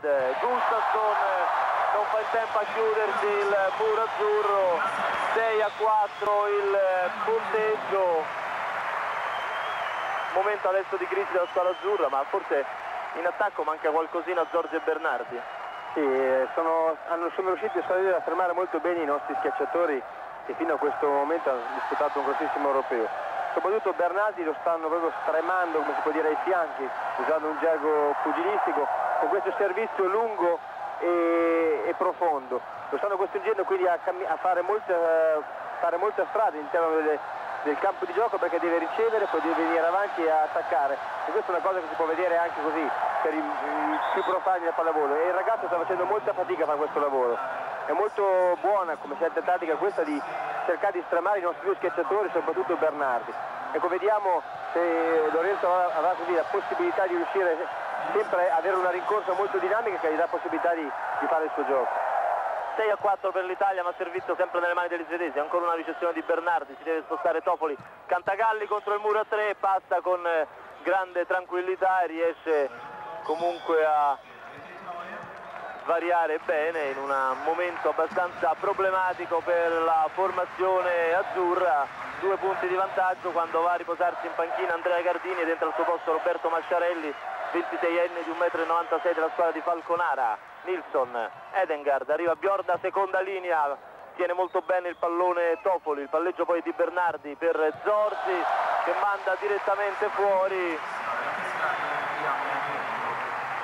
Gustafsson non fa in tempo a chiudersi il muro azzurro. 6 a 4 il punteggio. Momento adesso di crisi della squadra azzurra ma forse in attacco manca qualcosina a Giorgio e Bernardi. Sì, eh, sono, sono riusciti a fermare molto bene i nostri schiacciatori che fino a questo momento hanno disputato un grossissimo europeo soprattutto Bernardi lo stanno proprio stremando come si può dire ai fianchi usando un gergo pugilistico con questo servizio lungo e, e profondo. Lo stanno costringendo quindi a, a fare, molta, fare, molta, strada all'interno delle, del campo di gioco perché deve ricevere poi deve venire avanti e attaccare e questa è una cosa che si può vedere anche così per i, più profani del pallavolo e il ragazzo sta facendo molta fatica a fare questo lavoro è molto buona come scelta tattica questa di cercare di stremare i nostri due schiacciatori, soprattutto Bernardi. Ecco, vediamo se Lorenzo avrà così la possibilità di riuscire sempre ad avere una rincorsa molto dinamica che gli dà possibilità di, di fare il suo gioco. 6 a 4 per l'Italia ma servizio sempre nelle mani degli svedesi. Ancora una ricezione di Bernardi si deve spostare Topoli. Cantagalli contro il muro a 3 passa con eh, grande tranquillità e riesce comunque a svariare bene in un momento abbastanza problematico per la formazione azzurra. Due punti di vantaggio quando va a riposarsi in panchina Andrea Gardini ed entra al suo posto Roberto Masciarelli 26enne di 1,96 m della squadra di Falconara Nilsson, Edengard, arriva Bjorda seconda linea tiene molto bene il pallone Topoli il palleggio poi di Bernardi per Zorzi che manda direttamente fuori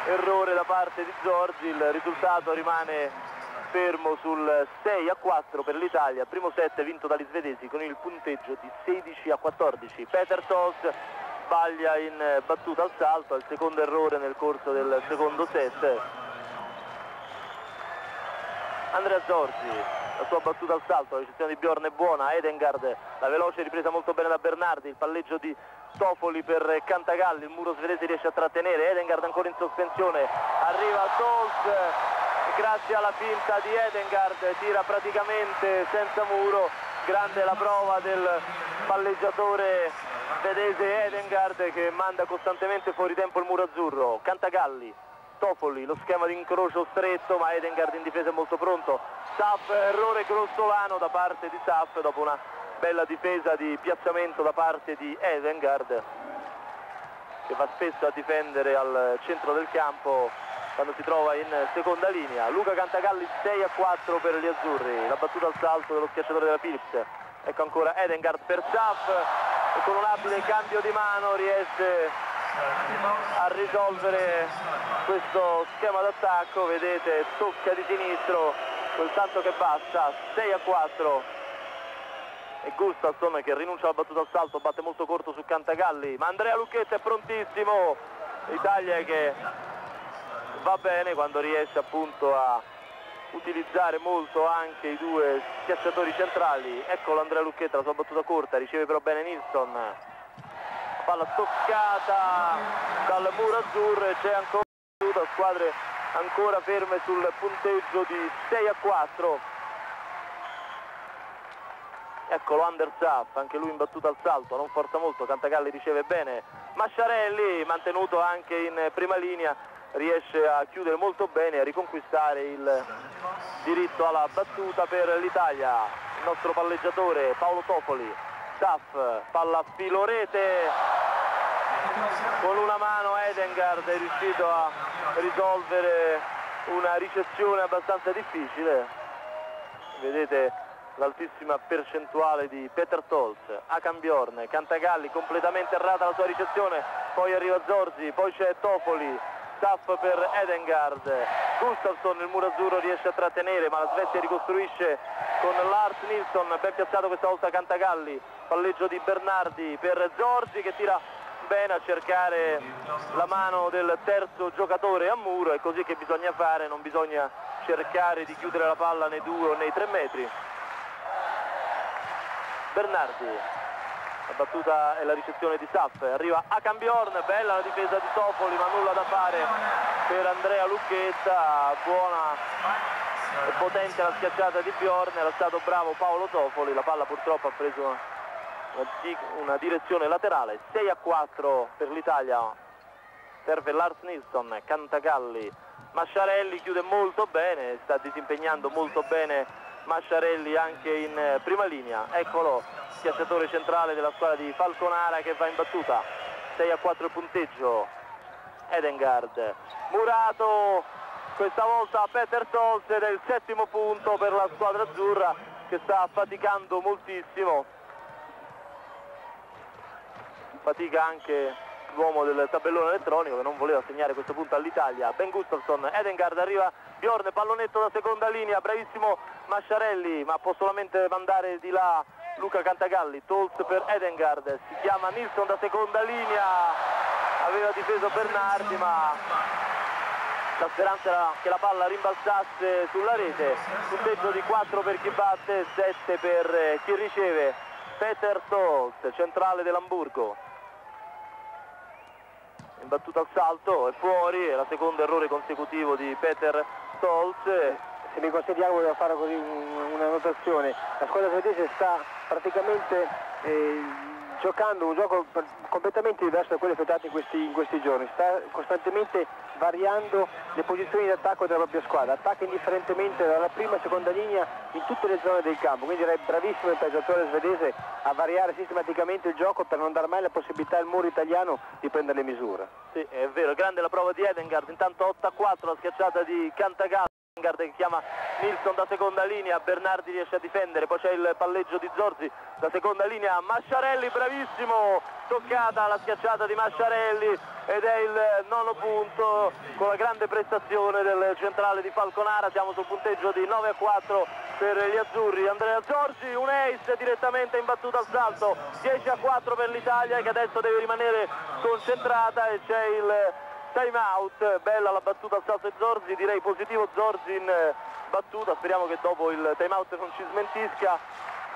errore da parte di Giorgi, il risultato rimane fermo sul 6 a 4 per l'Italia, primo set vinto dagli svedesi con il punteggio di 16 a 14. Peter Tos sbaglia in battuta al salto, al secondo errore nel corso del secondo set. Andrea Giorgi, la sua battuta al salto, la ricezione di Bjorn è buona, Edengard, la veloce ripresa molto bene da Bernardi, il palleggio di Tofoli per Cantagalli, il muro svedese riesce a trattenere, Edengard ancora in sospensione, arriva Tols, grazie alla finta di Edengard, tira praticamente senza muro, grande la prova del palleggiatore svedese Edengard che manda costantemente fuori tempo il muro azzurro, Cantagalli, Tofoli, lo schema di incrocio stretto ma Edengard in difesa è molto pronto, Saff, errore grossolano da parte di Saff dopo una bella difesa di piazzamento da parte di Edengard che va spesso a difendere al centro del campo quando si trova in seconda linea. Luca Cantagalli 6 a 4 per gli azzurri. La battuta al salto dello schiacciatore della Philips ecco ancora Edengard per Saff e con un abile cambio di mano riesce a risolvere questo schema d'attacco vedete tocca di sinistro quel tanto che basta 6 a 4 e Gustafsson che rinuncia alla battuta al salto, batte molto corto su Cantagalli, ma Andrea Lucchetta è prontissimo, Italia che va bene quando riesce appunto a utilizzare molto anche i due schiacciatori centrali, eccolo Andrea Lucchetta, la sua battuta corta, riceve però bene Nilsson, palla toccata dal muro azzurro e c'è ancora squadre ancora ferme sul punteggio di 6 a 4 eccolo Undersaff, anche lui in battuta al salto, non forza molto, Cantagalli riceve bene, Masciarelli mantenuto anche in prima linea riesce a chiudere molto bene, a riconquistare il diritto alla battuta per l'Italia, il nostro palleggiatore Paolo Topoli, Saff, palla a filorete, con una mano Edengard è riuscito a risolvere una ricezione abbastanza difficile, vedete l'altissima percentuale di Peter Tolz, Akan Cantagalli completamente errata la sua ricezione, poi arriva Zorzi, poi c'è Topoli, Staff per Edengard, Gustafsson il muro azzurro riesce a trattenere ma la Svezia ricostruisce con Lars Nilsson, ben piazzato questa volta Cantagalli, palleggio di Bernardi per Zorzi che tira bene a cercare la mano del terzo giocatore a muro, è così che bisogna fare, non bisogna cercare di chiudere la palla nei due o nei tre metri. Bernardi la battuta e la ricezione di Saff. Arriva a Cambiorn bella la difesa di Topoli ma nulla da fare per Andrea Lucchetta. Buona e potente la schiacciata di Bjorn era stato bravo Paolo Topoli la palla purtroppo ha preso una, direzione laterale 6 a 4 per l'Italia serve Lars Nilsson Cantagalli Masciarelli chiude molto bene, sta disimpegnando molto bene Masciarelli anche in eh, prima linea. Eccolo, schiacciatore centrale della squadra di Falconara che va in battuta. 6 a 4 il punteggio. Edengard. Murato, questa volta Peter Tols ed è il settimo punto per la squadra azzurra che sta faticando moltissimo. Fatica anche l'uomo del tabellone elettronico che non voleva segnare questo punto all'Italia. Ben Gustafsson, Edengard arriva Bjorn, pallonetto da seconda linea, bravissimo Masciarelli, ma può solamente mandare di là Luca Cantagalli, Tolz per Edengard, si chiama Nilsson da seconda linea, aveva difeso Bernardi ma la speranza era che la palla rimbalzasse sulla rete, punteggio di 4 per chi batte, 7 per chi riceve, Peter Tolz, centrale dell'Hamburgo in battuta al salto, è fuori, è la seconda errore consecutivo di Peter Stolz. Se mi consentiamo volevo fare così una notazione, la squadra svedese sta praticamente eh, giocando un gioco completamente diverso da quello effettuato in questi, in questi giorni, sta costantemente variando le posizioni di attacco della propria squadra, attacca indifferentemente dalla prima e seconda linea in tutte le zone del campo, quindi direi bravissimo il calciatore svedese a variare sistematicamente il gioco per non dar mai la possibilità al muro italiano di prendere le misure. Sì, è vero, grande la prova di Edengard, intanto 8 a 4 la schiacciata di Cantagallo che chiama Nilsson da seconda linea, Bernardi riesce a difendere, poi c'è il palleggio di Zorzi da seconda linea, Masciarelli bravissimo, toccata la schiacciata di Masciarelli ed è il nono punto con la grande prestazione del centrale di Falconara, siamo sul punteggio di 9 a 4 per gli azzurri, Andrea Zorzi, un ace direttamente in al salto, 10 a 4 per l'Italia che adesso deve rimanere concentrata e c'è il time out, bella la battuta salto di Zorzi, direi positivo Zorzi in eh, battuta, speriamo che dopo il time out non ci smentisca,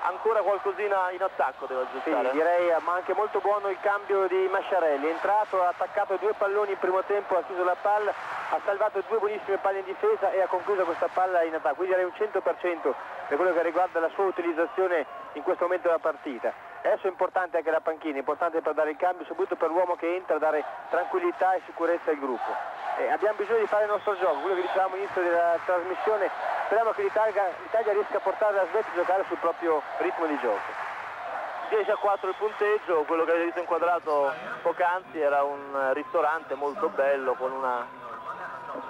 ancora qualcosina in attacco deve aggiustare. Sì, direi, ma anche molto buono il cambio di Masciarelli, è entrato, ha attaccato due palloni in primo tempo, ha chiuso la palla, ha salvato due buonissime palle in difesa e ha concluso questa palla in attacco, quindi direi un 100% per quello che riguarda la sua utilizzazione in questo momento della partita. Adesso è importante anche la panchina, è importante per dare il cambio, soprattutto per l'uomo che entra, dare tranquillità e sicurezza al gruppo. Eh, abbiamo bisogno di fare il nostro gioco, quello che dicevamo all'inizio della trasmissione, speriamo che l'Italia, riesca a portare la Svezia a giocare sul proprio ritmo di gioco. 10 a 4 il punteggio, quello che avete visto inquadrato poc'anzi era un ristorante molto bello con una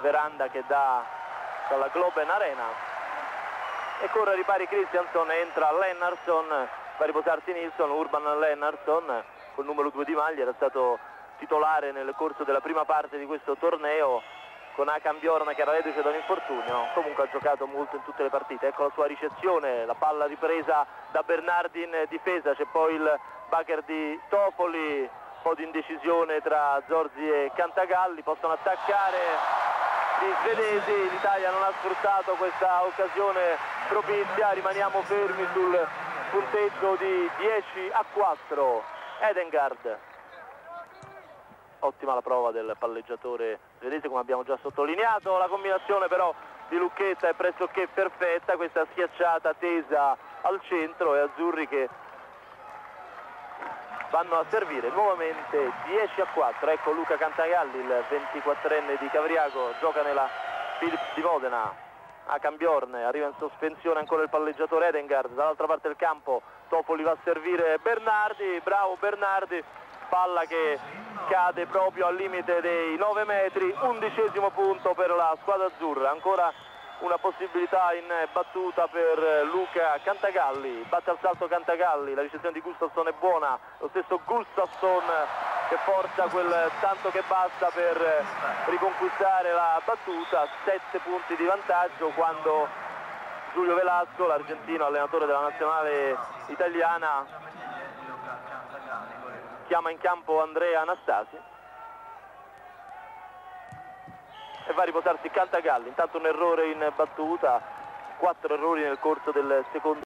veranda che dà dalla Globen Arena e corre a ripari Christianson, entra Lennarson fa riposarsi Nilsson, Urban Lennartson col numero 2 di maglia era stato titolare nel corso della prima parte di questo torneo con Akan Bjorn che era reduce da un infortunio, comunque ha giocato molto in tutte le partite, ecco la sua ricezione, la palla ripresa da Bernardi in difesa, c'è poi il backer di Topoli, un po' di indecisione tra Zorzi e Cantagalli, possono attaccare gli svedesi, l'Italia non ha sfruttato questa occasione propizia, rimaniamo fermi sul punteggio di 10 a 4 Edengard ottima la prova del palleggiatore svedese come abbiamo già sottolineato. La combinazione però di Lucchetta è pressoché perfetta. Questa schiacciata tesa al centro e azzurri che vanno a servire nuovamente 10 a 4 ecco Luca Cantagalli il 24enne di Cavriago gioca nella Philips di Modena. A Cambiorne, arriva in sospensione ancora il palleggiatore Edengard, dall'altra parte del campo Topoli va a servire Bernardi, bravo Bernardi, palla che cade proprio al limite dei 9 metri, undicesimo punto per la squadra azzurra, ancora una possibilità in battuta per Luca Cantagalli, batte al salto Cantagalli, la ricezione di Gustafsson è buona, lo stesso Gustafsson che forza quel tanto che basta per riconquistare la battuta, 7 punti di vantaggio quando Giulio Velasco, l'argentino allenatore della nazionale italiana, chiama in campo Andrea Anastasi e va a riposarsi Cantagalli, intanto un errore in battuta, quattro errori nel corso del secondo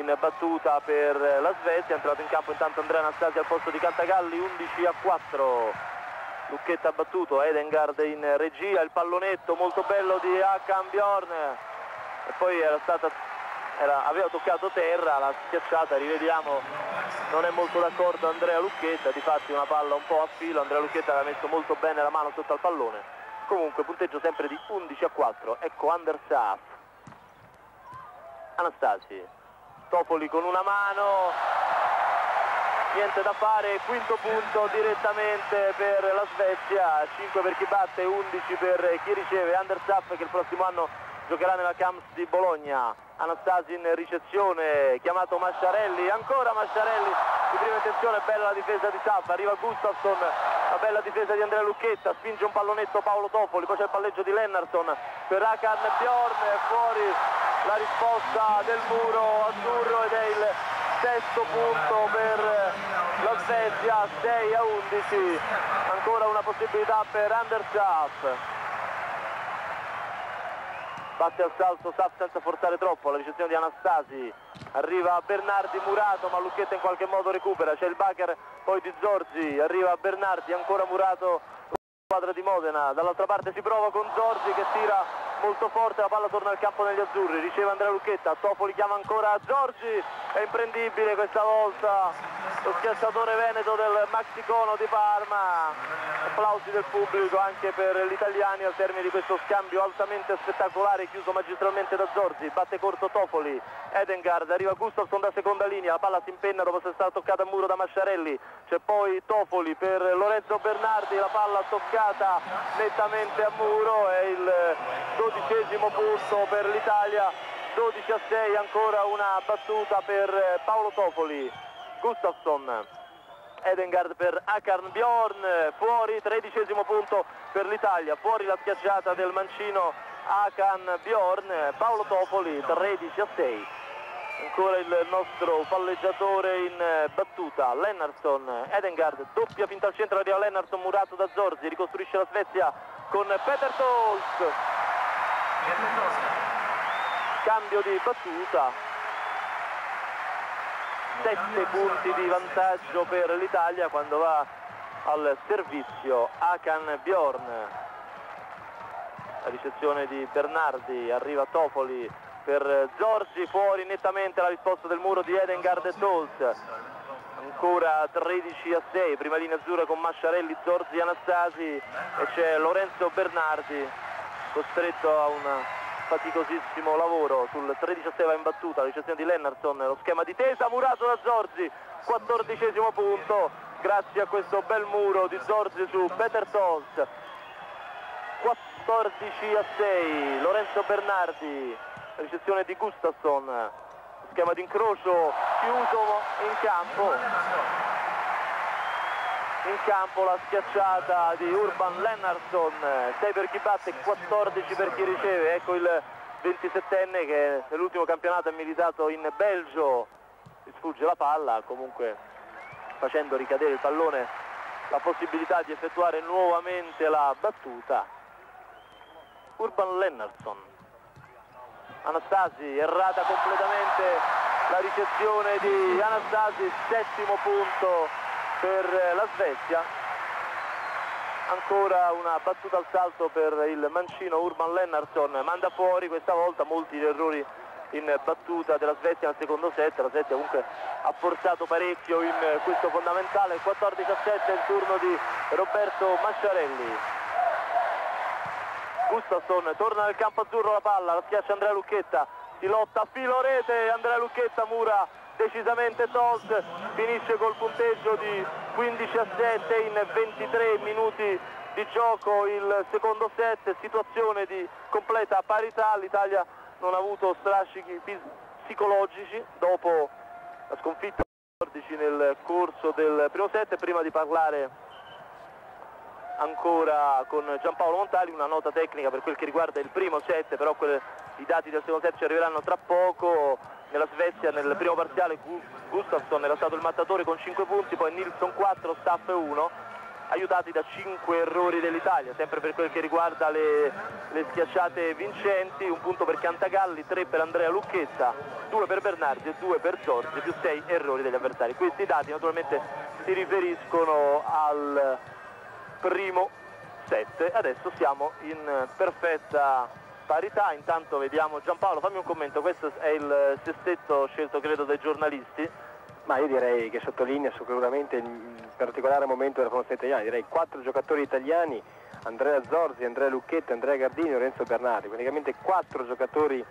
in battuta per la Svezia, è entrato in campo intanto Andrea Anastasi al posto di Cantagalli, 11 a 4, Lucchetta ha battuto, Edengard in regia, il pallonetto molto bello di Hakan Bjorn. E poi era stata, era, aveva toccato terra, la schiacciata, rivediamo, non è molto d'accordo Andrea Lucchetta, difatti una palla un po' a filo, Andrea Lucchetta aveva messo molto bene la mano sotto al pallone comunque punteggio sempre di 11 a 4 ecco Andersaf Anastasi. Topoli con una mano. Niente da fare quinto punto direttamente per la Svezia. 5 per chi batte 11 per chi riceve. Andersaf che il prossimo anno giocherà nella Camps di Bologna. Anastasi in ricezione chiamato Masciarelli. Ancora Masciarelli di prima intenzione bella la difesa di Saffa arriva Gustafsson la bella difesa di Andrea Lucchetta. Spinge un pallonetto Paolo Topoli poi c'è il palleggio di Lennarton. Per Akan Bjorn fuori la risposta del muro azzurro ed è il sesto punto per la Svezia 6 a 11 ancora una possibilità per Andersaf batte al salto Saf senza forzare troppo la ricezione di Anastasi. Arriva Bernardi Murato ma Lucchetta in qualche modo recupera. C'è il Bacher poi di Zorzi. Arriva Bernardi ancora Murato squadra di Modena. Dall'altra parte si prova con Zorzi che tira molto forte la palla torna al campo negli azzurri. Riceve Andrea Lucchetta Topoli chiama ancora Zorzi è imprendibile questa volta. Lo schiacciatore veneto del Maxicono di Parma. Applausi del pubblico anche per gli italiani al termine di questo scambio altamente spettacolare chiuso magistralmente da Zorzi batte corto Topoli. Edengard arriva Gustafsson da seconda linea. La palla si impenna dopo essere stata toccata a muro da Masciarelli. C'è poi Topoli per Lorenzo Bernardi. La palla toccata nettamente a muro. È il dodicesimo punto per l'Italia 12 a 6 ancora una battuta per Paolo Topoli. Gustafsson Edengard per Akarn Bjorn fuori tredicesimo punto per l'Italia fuori la schiacciata del mancino Akan Bjorn Paolo Topoli 13 a 6 ancora il nostro palleggiatore in battuta Lennartson Edengard doppia finta al centro arriva Lennartson murato da Zorzi ricostruisce la Svezia con Peter Tolz cambio di battuta. 7 punti di vantaggio per l'Italia quando va al servizio Akan Bjorn. La ricezione di Bernardi arriva Topoli per Giorgi fuori nettamente la risposta del muro di Edengard e Tolz. Ancora 13 a 6 prima linea azzurra con Masciarelli, Zorzi, Anastasi e c'è Lorenzo Bernardi costretto a una faticosissimo lavoro sul 13 a 6 va in battuta ricezione di Lennartson lo schema di tesa murato da Zorzi 14 punto grazie a questo bel muro di Zorzi su Peter Tols 14 a 6 Lorenzo Bernardi ricezione di Gustafsson schema di incrocio chiuso in campo in campo la schiacciata di Urban Lennartson. 6 per chi batte 14 per chi riceve. Ecco il 27enne che nell'ultimo campionato ha militato in Belgio. Sfugge la palla comunque facendo ricadere il pallone la possibilità di effettuare nuovamente la battuta. Urban Lennartson. Anastasi errata completamente la ricezione di Anastasi settimo punto per la Svezia. Ancora una battuta al salto per il mancino Urban Lennartson. Manda fuori questa volta molti errori in battuta della Svezia nel secondo set. La Svezia comunque ha forzato parecchio in questo fondamentale. 14 a 7 il turno di Roberto Masciarelli. Gustafsson torna nel campo azzurro la palla la schiaccia Andrea Lucchetta si lotta a filo rete Andrea Lucchetta mura decisamente Tols finisce col punteggio di 15 a 7 in 23 minuti di gioco il secondo set situazione di completa parità. l'Italia non ha avuto strascichi psicologici dopo la sconfitta nel corso del primo set. Prima di parlare ancora con Giampaolo Montali una nota tecnica per quel che riguarda il primo set però i dati del secondo set ci arriveranno tra poco nella Svezia nel primo parziale Gustafsson era stato il mattatore con 5 punti, poi Nilsson 4, Staff 1, aiutati da 5 errori dell'Italia, sempre per quel che riguarda le, le, schiacciate vincenti, un punto per Cantagalli, 3 per Andrea Lucchetta, 2 per Bernardi e 2 per Giorgi, più 6 errori degli avversari. Questi dati naturalmente si riferiscono al primo set, adesso siamo in perfetta parità, intanto vediamo Giampaolo, fammi un commento, questo è il sestetto scelto credo dai giornalisti. Ma io direi che sottolinea sicuramente in particolare momento della formazione italiana, direi quattro giocatori italiani Andrea Zorzi, Andrea Lucchetti, Andrea Gardini e Lorenzo Bernardi, praticamente quattro giocatori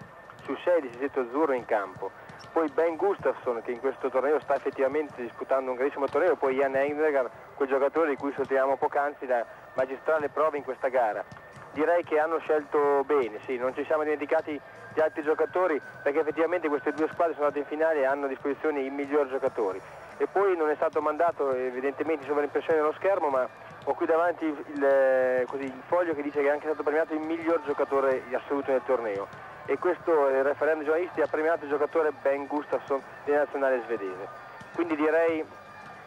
su sei di Siseto Azzurro in campo. Poi Ben Gustafsson che in questo torneo sta effettivamente disputando un grandissimo torneo, poi Jan Englegar, quel giocatore di cui sottolineavamo poc'anzi la magistrale prova in questa gara. Direi che hanno scelto bene, sì, non ci siamo dimenticati di altri giocatori perché effettivamente queste due squadre sono andate in finale e hanno a disposizione i migliori giocatori. E poi non è stato mandato evidentemente sovraimpressione nello schermo, ma ho qui davanti il, così, il foglio che dice che è anche stato premiato il miglior giocatore assoluto nel torneo e questo il referendum giornalisti ha premiato il giocatore Ben Gustafsson della nazionale svedese. Quindi direi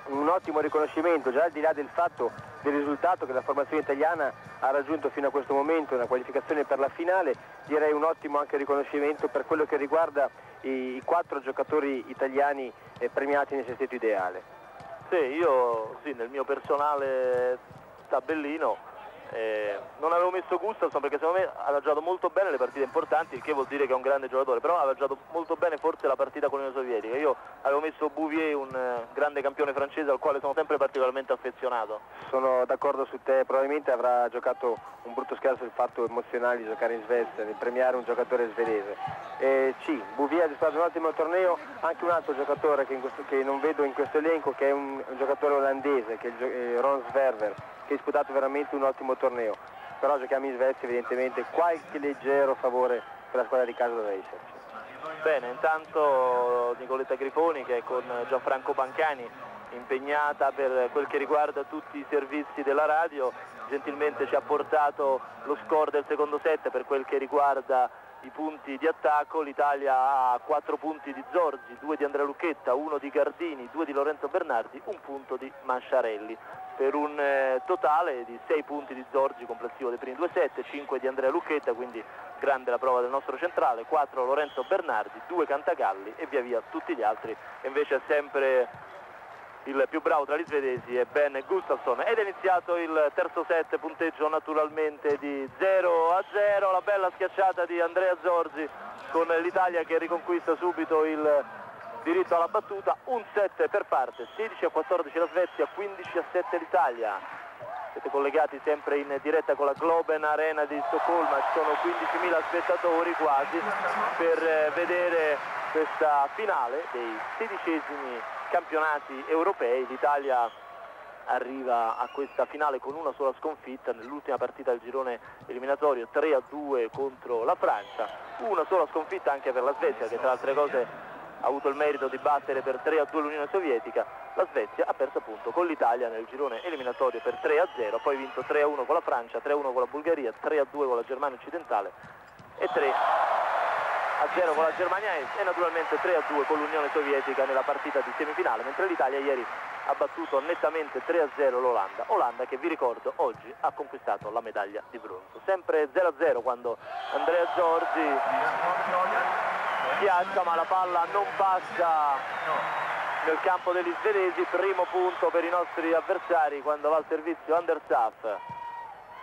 un ottimo riconoscimento, già al di là del fatto del risultato che la formazione italiana ha raggiunto fino a questo momento, una qualificazione per la finale, direi un ottimo anche riconoscimento per quello che riguarda i, i quattro giocatori italiani eh, premiati nel sesteto ideale. Sì, io sì, nel mio personale tabellino eh, non avevo messo Gustafsson perché secondo me aveva giocato molto bene le partite importanti, il che vuol dire che è un grande giocatore, però aveva giocato molto bene forse la partita con l'Unione Sovietica. Io avevo messo Bouvier, un eh, grande campione francese al quale sono sempre particolarmente affezionato. Sono d'accordo su te, probabilmente avrà giocato un brutto scherzo il fatto emozionale di giocare in Svezia, di premiare un giocatore svedese. Eh, sì, Bouvier è stato un ottimo torneo, anche un altro giocatore che, questo, che non vedo in questo elenco che è un, un giocatore olandese, che è il, eh, Ron Sverver che ha disputato veramente un ottimo torneo, però giochiamo in Svezia evidentemente qualche leggero favore per la squadra di casa deve esserci. Bene, intanto Nicoletta Grifoni che è con Gianfranco Bancani impegnata per quel che riguarda tutti i servizi della radio, gentilmente ci ha portato lo score del secondo set per quel che riguarda i punti di attacco, l'Italia ha 4 punti di Zorzi, 2 di Andrea Lucchetta, 1 di Gardini, 2 di Lorenzo Bernardi, un punto di Masciarelli. Per un eh, totale di 6 punti di Zorzi complessivo dei primi due set, 5 di Andrea Lucchetta, quindi grande la prova del nostro centrale, 4 Lorenzo Bernardi, 2 Cantagalli e via via tutti gli altri, invece è sempre il più bravo tra gli svedesi è Ben Gustafsson. Ed è iniziato il terzo set, punteggio naturalmente di 0 a 0, la bella schiacciata di Andrea Zorzi con l'Italia che riconquista subito il diritto alla battuta, un set per parte, 16 a 14 la Svezia, 15 a 7 l'Italia. Siete collegati sempre in diretta con la Globen Arena di Stoccolma, ci sono 15.000 spettatori quasi per eh, vedere questa finale dei sedicesimi campionati europei. L'Italia arriva a questa finale con una sola sconfitta nell'ultima partita del girone eliminatorio 3 a 2 contro la Francia, una sola sconfitta anche per la Svezia che tra altre cose ha avuto il merito di battere per 3 a 2 l'Unione Sovietica, la Svezia ha perso appunto con l'Italia nel girone eliminatorio per 3 a 0, poi vinto 3 a 1 con la Francia, 3 a 1 con la Bulgaria, 3 a 2 con la Germania occidentale e 3 a 0 con la Germania Est e naturalmente 3 a 2 con l'Unione Sovietica nella partita di semifinale, mentre l'Italia ieri ha battuto nettamente 3 a 0 l'Olanda, Olanda che vi ricordo oggi ha conquistato la medaglia di bronzo. Sempre 0 a 0 quando Andrea Giorgi schiaccia ma la palla non passa nel campo degli svedesi, primo punto per i nostri avversari quando va al servizio Understaff.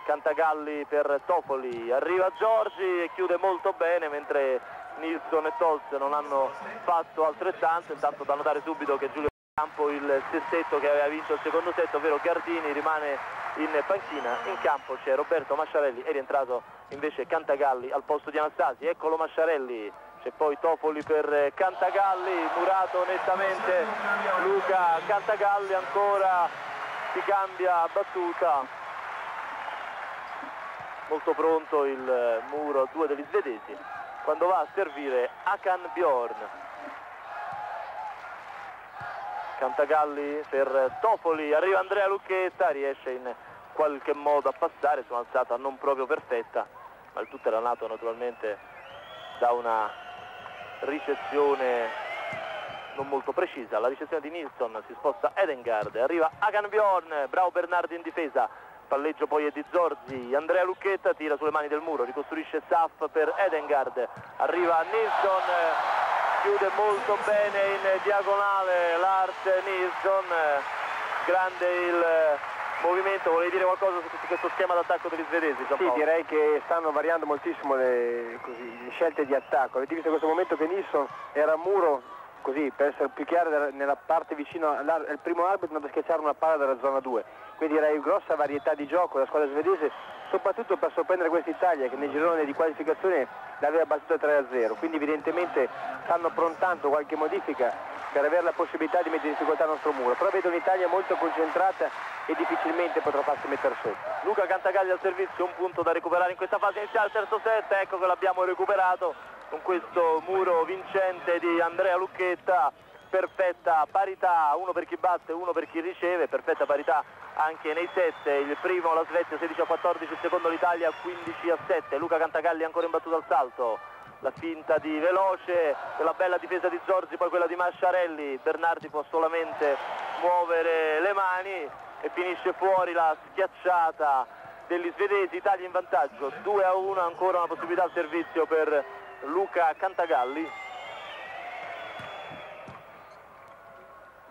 Cantagalli per Topoli, arriva Giorgi e chiude molto bene mentre Nilsson e Tolz non hanno fatto altrettanto, intanto da notare subito che Giulio campo il sestetto che aveva vinto il secondo set, ovvero Gardini rimane in panchina, in campo c'è Roberto Masciarelli, è rientrato invece Cantagalli al posto di Anastasi, eccolo Masciarelli, c'è poi Topoli per Cantagalli, murato nettamente Luca Cantagalli, ancora si cambia battuta, molto pronto il muro 2 degli svedesi, quando va a servire Akan Bjorn. Cantagalli per Topoli, arriva Andrea Lucchetta, riesce in qualche modo a passare su un'alzata non proprio perfetta, ma il tutto era nato naturalmente da una ricezione non molto precisa, la ricezione di Nilsson si sposta Edengard, arriva Agan Bjorn, bravo Bernardi in difesa, palleggio poi è di Zorzi, Andrea Lucchetta tira sulle mani del muro, ricostruisce Saf per Edengard, arriva Nilsson chiude molto bene in diagonale Lars Nilsson grande il movimento, volevi dire qualcosa su questo schema d'attacco degli svedesi? Sì, direi che stanno variando moltissimo le, così, le, scelte di attacco. Avete visto in questo momento che Nilsson era a muro così per essere più chiaro nella parte vicino al primo arbitro andando a schiacciare una palla dalla zona 2 quindi direi grossa varietà di gioco della squadra svedese soprattutto per sorprendere questa Italia che nel girone di qualificazione l'aveva battuta 3-0 quindi evidentemente stanno prontando qualche modifica per avere la possibilità di mettere in difficoltà il nostro muro. Però vedo un'Italia molto concentrata e difficilmente potrà farsi mettere sotto. Luca Cantagalli al servizio un punto da recuperare in questa fase iniziale terzo set ecco che l'abbiamo recuperato con questo muro vincente di Andrea Lucchetta perfetta parità uno per chi batte uno per chi riceve perfetta parità anche nei set il primo la Svezia 16 a 14 il secondo l'Italia 15 a 7 Luca Cantagalli ancora imbattuto al salto la finta di Veloce quella bella difesa di Zorzi poi quella di Masciarelli Bernardi può solamente muovere le mani e finisce fuori la schiacciata degli svedesi Italia in vantaggio 2 a 1 ancora una possibilità al servizio per Luca Cantagalli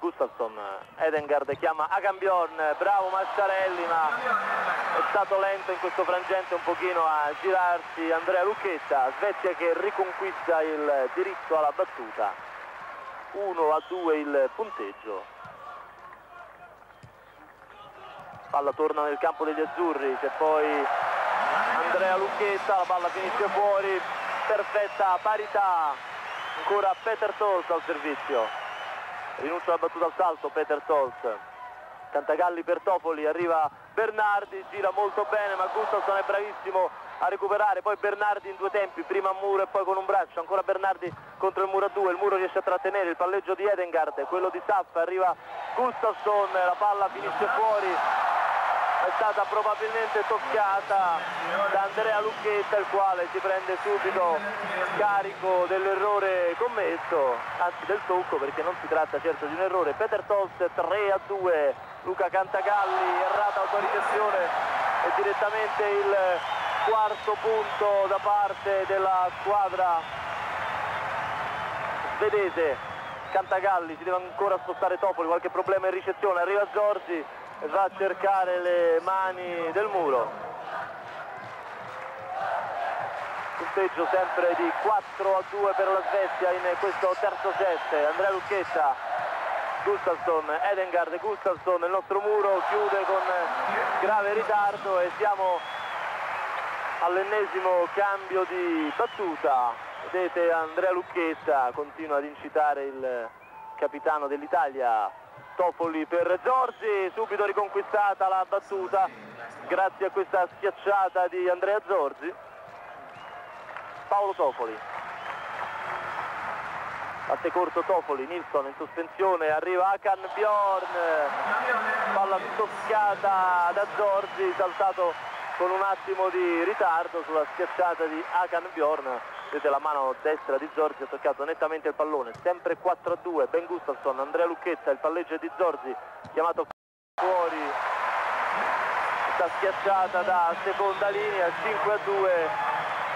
Gustafsson Edengard chiama Agambjorn bravo Masciarelli ma è stato lento in questo frangente un pochino a girarsi Andrea Lucchetta Svezia che riconquista il diritto alla battuta. 1 a 2 il punteggio. Palla torna nel campo degli azzurri c'è poi Andrea Lucchetta la palla finisce fuori perfetta parità ancora Peter Tols al servizio rinuncia alla battuta al salto Peter Tols Cantagalli per Topoli arriva Bernardi gira molto bene ma Gustafsson è bravissimo a recuperare. Poi Bernardi in due tempi prima a muro e poi con un braccio ancora Bernardi contro il muro a due il muro riesce a trattenere il palleggio di Edengard quello di Saff arriva Gustafsson la palla finisce fuori stata probabilmente toccata da Andrea Lucchetta il quale si prende subito carico dell'errore commesso anzi del tocco perché non si tratta certo di un errore. Peter Tost 3 a 2 Luca Cantagalli errata autorizzazione. E direttamente il quarto punto da parte della squadra svedese Cantagalli si deve ancora spostare Topoli qualche problema in ricezione. Arriva Giorgi va a cercare le mani del muro. Punteggio sempre di 4 a 2 per la Svezia in questo terzo set. Andrea Lucchetta Gustafsson, Edengard Gustafsson il nostro muro chiude con grave ritardo e siamo all'ennesimo cambio di battuta. Vedete Andrea Lucchetta continua ad incitare il capitano dell'Italia Topoli per Zorzi, subito riconquistata la battuta grazie a questa schiacciata di Andrea Zorzi. Paolo Topoli. Batte corto Topoli, Nilsson in sospensione, arriva Akan Bjorn, palla toccata da Zorzi, saltato con un attimo di ritardo sulla schiacciata di Akan Bjorn vedete la mano destra di Zorzi ha toccato nettamente il pallone sempre 4 a 2 Ben Gustafsson Andrea Lucchetta il palleggio di Zorzi chiamato fuori sta schiacciata da seconda linea 5 a 2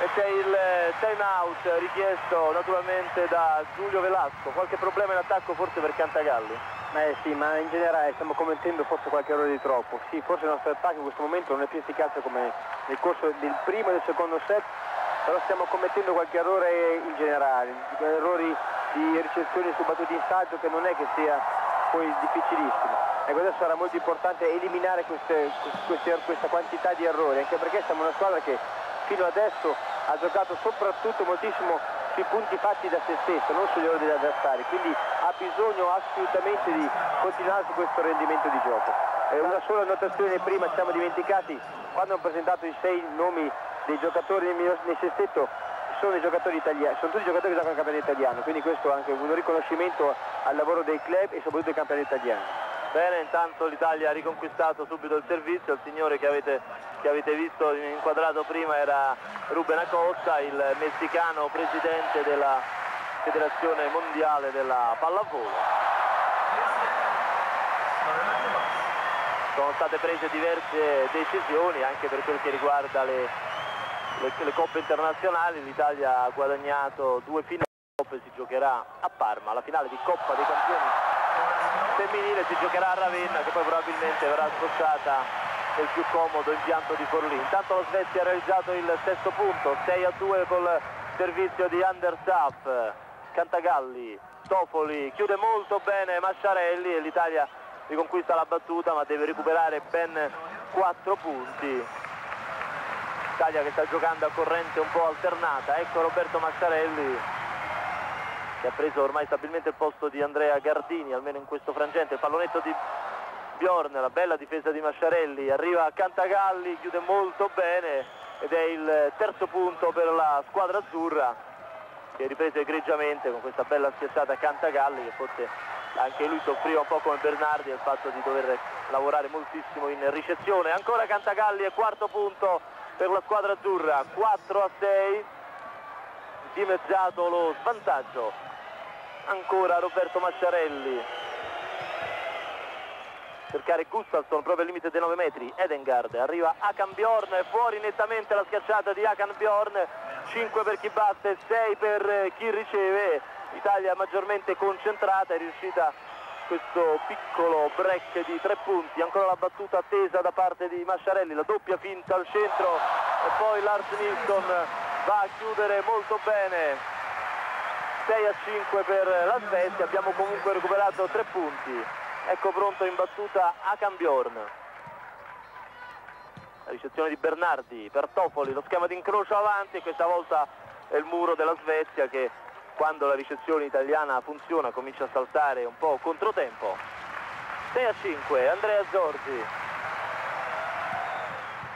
e c'è il time out richiesto naturalmente da Giulio Velasco qualche problema in attacco forse per Cantagalli eh sì, ma in generale stiamo commettendo forse qualche errore di troppo. Sì, forse il nostro attacco in questo momento non è più efficace come nel corso del primo e del secondo set, però stiamo commettendo qualche errore in generale, errori di ricezione su battute in salto che non è che sia poi difficilissimo. Ecco, adesso sarà molto importante eliminare queste, queste, questa quantità di errori, anche perché siamo una squadra che fino adesso ha giocato soprattutto moltissimo sui punti fatti da se stesso, non sugli errori degli avversari, quindi ha bisogno assolutamente di continuare su questo rendimento di gioco. Una sola annotazione prima ci siamo dimenticati, quando hanno presentato i sei nomi dei giocatori nel, nel sestetto sono i giocatori italiani, sono tutti giocatori che giocano nel campionato italiano, quindi questo è anche un riconoscimento al lavoro dei club e soprattutto dei campionati italiani. Bene, intanto l'Italia ha riconquistato subito il servizio, il signore che avete, che avete visto inquadrato prima era Ruben Acosta, il messicano presidente della Federazione Mondiale della Pallavolo. Sono state prese diverse decisioni anche per quel che riguarda le le, le coppe internazionali, l'Italia ha guadagnato due finali, si giocherà a Parma, la finale di Coppa dei Campioni femminile si giocherà a Ravenna che poi probabilmente verrà spostata nel più comodo impianto di Forlì. Intanto la Svezia ha realizzato il sesto punto, 6 a 2 col servizio di Understaff. Cantagalli, Tofoli, chiude molto bene Masciarelli e l'Italia riconquista la battuta ma deve recuperare ben 4 punti. Italia che sta giocando a corrente un po' alternata, ecco Roberto Masciarelli che ha preso ormai stabilmente il posto di Andrea Gardini, almeno in questo frangente, pallonetto di Bjorn, la bella difesa di Masciarelli, arriva Cantagalli, chiude molto bene ed è il terzo punto per la squadra azzurra che ha ripreso egregiamente con questa bella schiacciata a Cantagalli che forse anche lui soffriva un po' come Bernardi il fatto di dover lavorare moltissimo in ricezione. Ancora Cantagalli è quarto punto per la squadra azzurra, 4 a 6, dimezzato lo svantaggio. Ancora Roberto Masciarelli. Cercare Gustafsson proprio al limite dei 9 metri, Edengard arriva Akan Bjorn, fuori nettamente la schiacciata di Akan Bjorn, 5 per chi batte, 6 per chi riceve, Italia maggiormente concentrata, è riuscita questo piccolo break di tre punti, ancora la battuta attesa da parte di Masciarelli, la doppia finta al centro e poi Lars Nilsson va a chiudere molto bene, 6 a 5 per la Svezia, abbiamo comunque recuperato tre punti, ecco pronto in battuta a Cambiorn. La ricezione di Bernardi per Topoli, lo schema di incrocio avanti e questa volta è il muro della Svezia che quando la ricezione italiana funziona comincia a saltare un po' controtempo. 6 a 5 Andrea Zorzi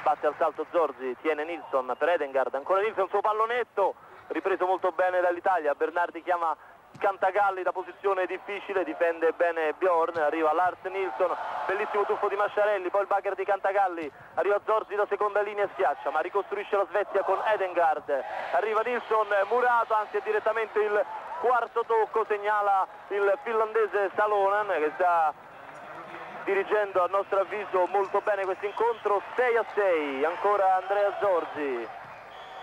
batte al salto Zorzi tiene Nilsson per Edengard ancora Nilsson suo pallonetto ripreso molto bene dall'Italia. Bernardi chiama Cantagalli da posizione difficile, difende bene Bjorn, arriva Lars Nilsson, bellissimo tuffo di Masciarelli, poi il bagger di Cantagalli, arriva Zorzi da seconda linea e schiaccia, ma ricostruisce la Svezia con Edengard, arriva Nilsson, murato, anzi è direttamente il quarto tocco, segnala il finlandese Salonen che sta dirigendo a nostro avviso molto bene questo incontro, 6 a 6, ancora Andrea Zorzi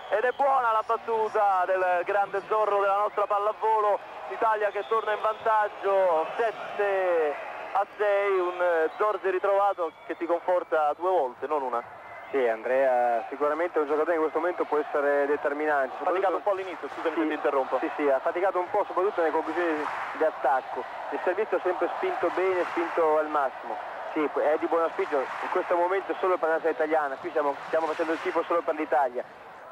ed è buona la battuta del grande Zorro della nostra pallavolo. l'Italia che torna in vantaggio 7 a 6 un Zorzi ritrovato che ti conforta due volte non una. Sì Andrea sicuramente un giocatore in questo momento può essere determinante ha faticato un po' all'inizio scusami sì, se ti interrompo. sì sì ha faticato un po' soprattutto nelle conclusioni di attacco. Il servizio ha sempre spinto bene spinto al massimo. Sì, è di buon auspicio, in questo momento solo per la nazionale italiana, qui stiamo, stiamo facendo il tipo solo per l'Italia,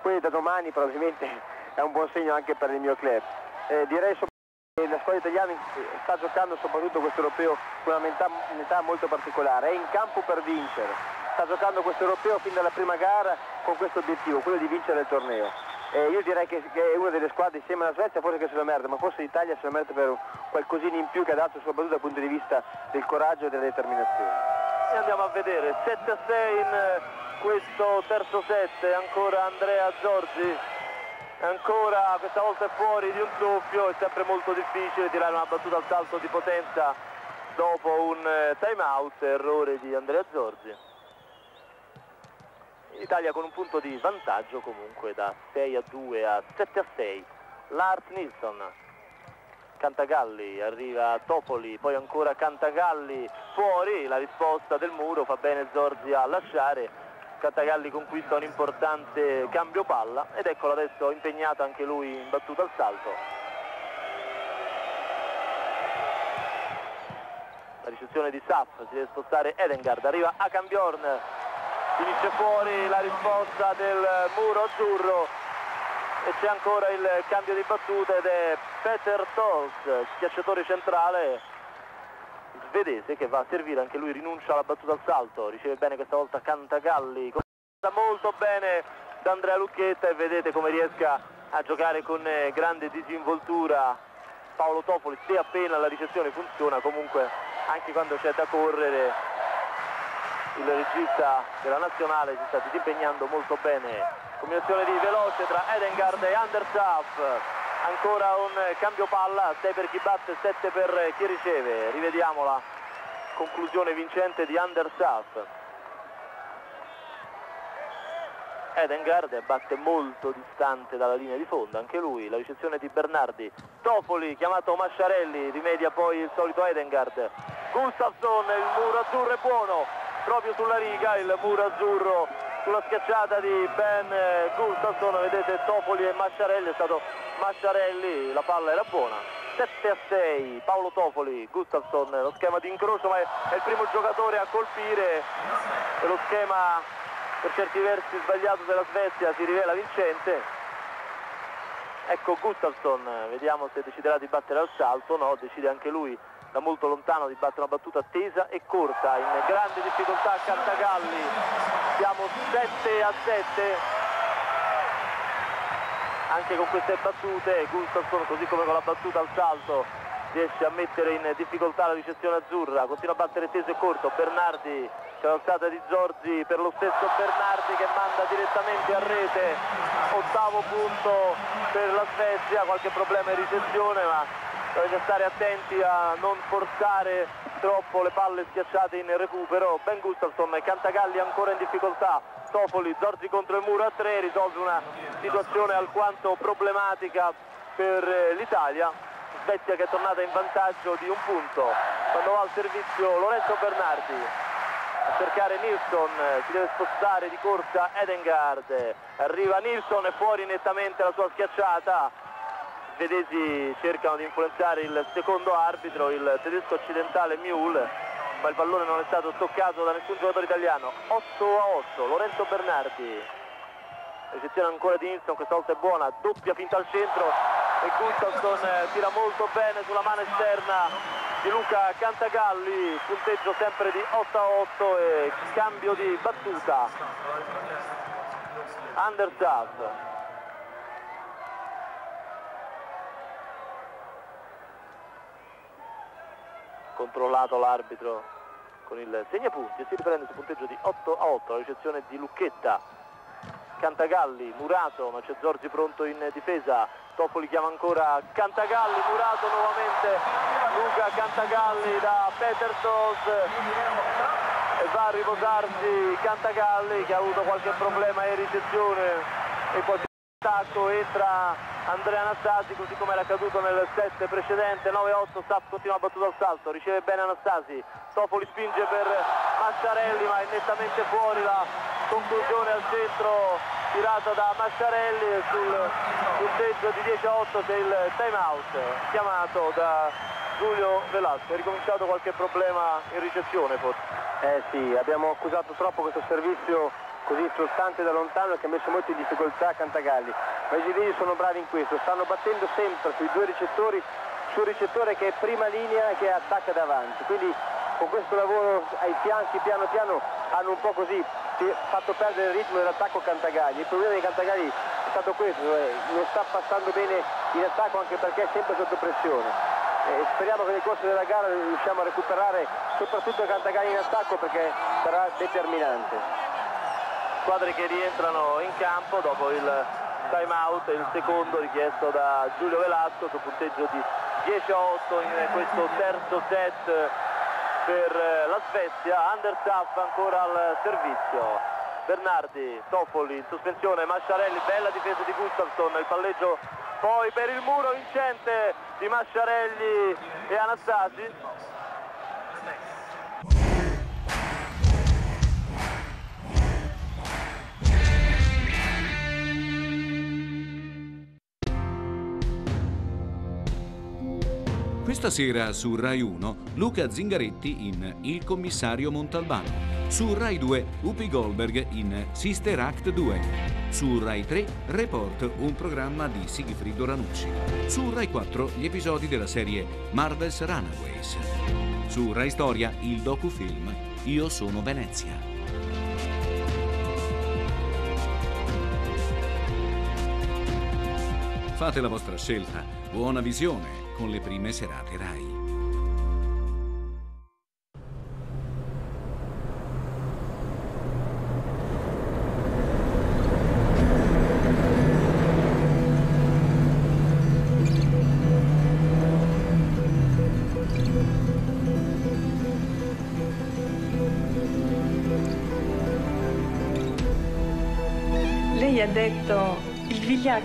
poi da domani probabilmente è un buon segno anche per il mio club. Eh, direi che la squadra italiana sta giocando soprattutto questo europeo con un'età molto particolare, è in campo per vincere, sta giocando questo europeo fin dalla prima gara con questo obiettivo, quello di vincere il torneo. Eh, io direi che, che, è una delle squadre insieme alla Svezia forse che se lo merita, ma forse l'Italia se lo merita per qualcosina in più che ha dato soprattutto dal punto di vista del coraggio e della determinazione. E andiamo a vedere, 7 a 6 in questo terzo set, ancora Andrea Zorzi, ancora questa volta fuori di un soffio, è sempre molto difficile tirare una battuta al salto di potenza dopo un eh, time out, errore di Andrea Zorzi. Italia con un punto di vantaggio comunque da 6 a 2 a 7 a 6. Lars Nilsson, Cantagalli, arriva Topoli, poi ancora Cantagalli fuori, la risposta del muro, fa bene Zorzi a lasciare, Cantagalli conquista un importante cambio palla ed eccolo adesso impegnato anche lui in battuta al salto. La ricezione di Saf, si deve spostare Edengard, arriva a Cambiorn, finisce fuori la risposta del muro azzurro e c'è ancora il cambio di battuta ed è Peter Tols, schiacciatore centrale svedese che va a servire, anche lui rinuncia alla battuta al salto, riceve bene questa volta Cantagalli, molto bene da Andrea Lucchetta e vedete come riesca a giocare con eh, grande disinvoltura. Paolo Topoli, se appena la ricezione funziona comunque anche quando c'è da correre il regista della nazionale si sta disimpegnando molto bene. Combinazione di veloce tra Edengard e Andersaf ancora un cambio palla 6 per chi batte 7 per chi riceve? Rivediamo la conclusione vincente di Andersaf Edengard batte molto distante dalla linea di fondo anche lui, la ricezione di Bernardi. Topoli chiamato Masciarelli rimedia poi il solito Edengard. Gustafsson, il muro azzurro è buono. Proprio sulla riga il muro azzurro sulla schiacciata di Ben Gustafsson. Vedete Topoli e Masciarelli è stato Masciarelli, la palla era buona. 7 a 6, Paolo Tofoli, Gustafsson, lo schema di incrocio ma è, il primo giocatore a colpire e lo schema per certi versi sbagliato della Svezia si rivela vincente. Ecco Gustafsson, vediamo se deciderà di battere al salto, no, decide anche lui da molto lontano di battere una battuta tesa e corta, in grande difficoltà Cantagalli, siamo 7 a 7, anche con queste battute Gustafsson così come con la battuta al salto riesce a mettere in difficoltà la ricezione azzurra, continua a battere teso e corto, Bernardi c'è l'alzata di Zorzi per lo stesso Bernardi che manda direttamente a rete, ottavo punto per la Svezia, qualche problema in ricezione ma dovete stare attenti a non forzare troppo le palle schiacciate in recupero. Ben Gustafsson, Cantagalli ancora in difficoltà. Tofoli, Zorzi contro il muro a tre risolve una situazione alquanto problematica per eh, l'Italia. Svezia che è tornata in vantaggio di un punto. Quando va al servizio Lorenzo Bernardi a cercare Nilsson, si deve spostare di corsa Edengard, arriva Nilsson e fuori nettamente la sua schiacciata, svedesi cercano di influenzare il secondo arbitro, il tedesco occidentale Mule, ma il pallone non è stato toccato da nessun giocatore italiano. 8 a 8, Lorenzo Bernardi. Ricezione ancora di Nilsson, questa volta è buona, doppia finta al centro e Gustafsson eh, tira molto bene sulla mano esterna di Luca Cantagalli, punteggio sempre di 8 a 8 e cambio di battuta. Undershaft. Controllato l'arbitro con il segnapunti e si riprende sul punteggio di 8 a 8 la ricezione di Lucchetta Cantagalli, Murato, ma c'è Zorzi pronto in difesa. Toffoli chiama ancora Cantagalli, Murato nuovamente. Luca Cantagalli da Petersos e va a riposarsi Cantagalli che ha avuto qualche problema in ricezione attacco entra Andrea Anastasi così come era accaduto nel set precedente 9-8 Staff continua battuto al salto riceve bene Anastasi Topoli spinge per Masciarelli ma è nettamente fuori la conclusione al centro tirata da Masciarelli sul punteggio di 10-8 c'è il time out chiamato da Giulio Velasco è ricominciato qualche problema in ricezione forse? Eh sì, abbiamo accusato troppo questo servizio così soltanto da lontano che ha messo molto in difficoltà Cantagalli. Ma i svedesi sono bravi in questo stanno battendo sempre sui due ricettori sul ricettore che è prima linea e che attacca davanti. Quindi con questo lavoro ai fianchi piano piano hanno un po' così fatto perdere il ritmo dell'attacco Cantagalli. Il problema di Cantagalli è stato questo eh, non sta passando bene in attacco anche perché è sempre sotto pressione. Eh, speriamo che nel corso della gara riusciamo a recuperare soprattutto Cantagalli in attacco perché sarà determinante squadre che rientrano in campo dopo il time out, il secondo richiesto da Giulio Velasco sul punteggio di 10 a 8 in questo terzo set per la Svezia, Understaff ancora al servizio. Bernardi, Toffoli in sospensione, Masciarelli, bella difesa di Gustafsson, il palleggio poi per il muro vincente di Masciarelli e Anastasi Questa sera su Rai 1 Luca Zingaretti in Il commissario Montalbano. Su Rai 2 Upi Goldberg in Sister Act 2. Su Rai 3 Report, un programma di Sigfrido Ranucci. Su Rai 4 gli episodi della serie Marvel's Runaways. Su Rai Storia il docufilm Io sono Venezia. Fate la vostra scelta. Buona visione con le prime serate RAI.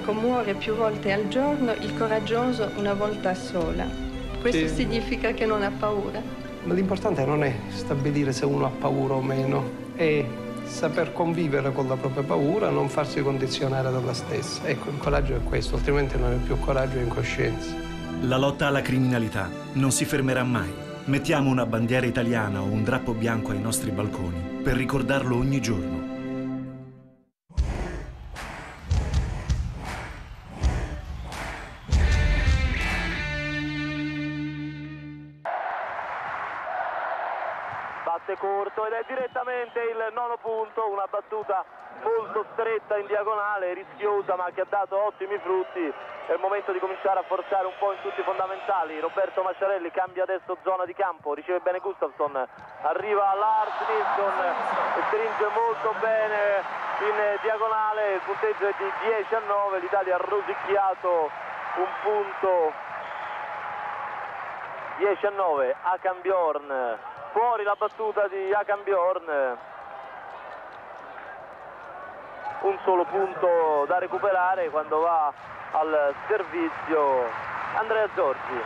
Vigliacco muore più volte al giorno, il coraggioso una volta sola. Questo sì. significa che non ha paura? Ma l'importante non è stabilire se uno ha paura o meno, è saper convivere con la propria paura, non farsi condizionare dalla stessa. Ecco, il coraggio è questo, altrimenti non è più coraggio e incoscienza. La lotta alla criminalità non si fermerà mai. Mettiamo una bandiera italiana o un drappo bianco ai nostri balconi per ricordarlo ogni giorno. Punto, una battuta molto stretta in diagonale, rischiosa ma che ha dato ottimi frutti. È il momento di cominciare a forzare un po' in tutti i fondamentali. Roberto Masciarelli cambia adesso zona di campo, riceve bene Gustafsson, arriva Lars Nilsson stringe molto bene in diagonale, il punteggio è di 10 a 9, l'Italia ha rosicchiato un punto 10 a 9 a Cambiorn fuori la battuta di Hakan Bjorn un solo punto da recuperare quando va al servizio Andrea Giorgi.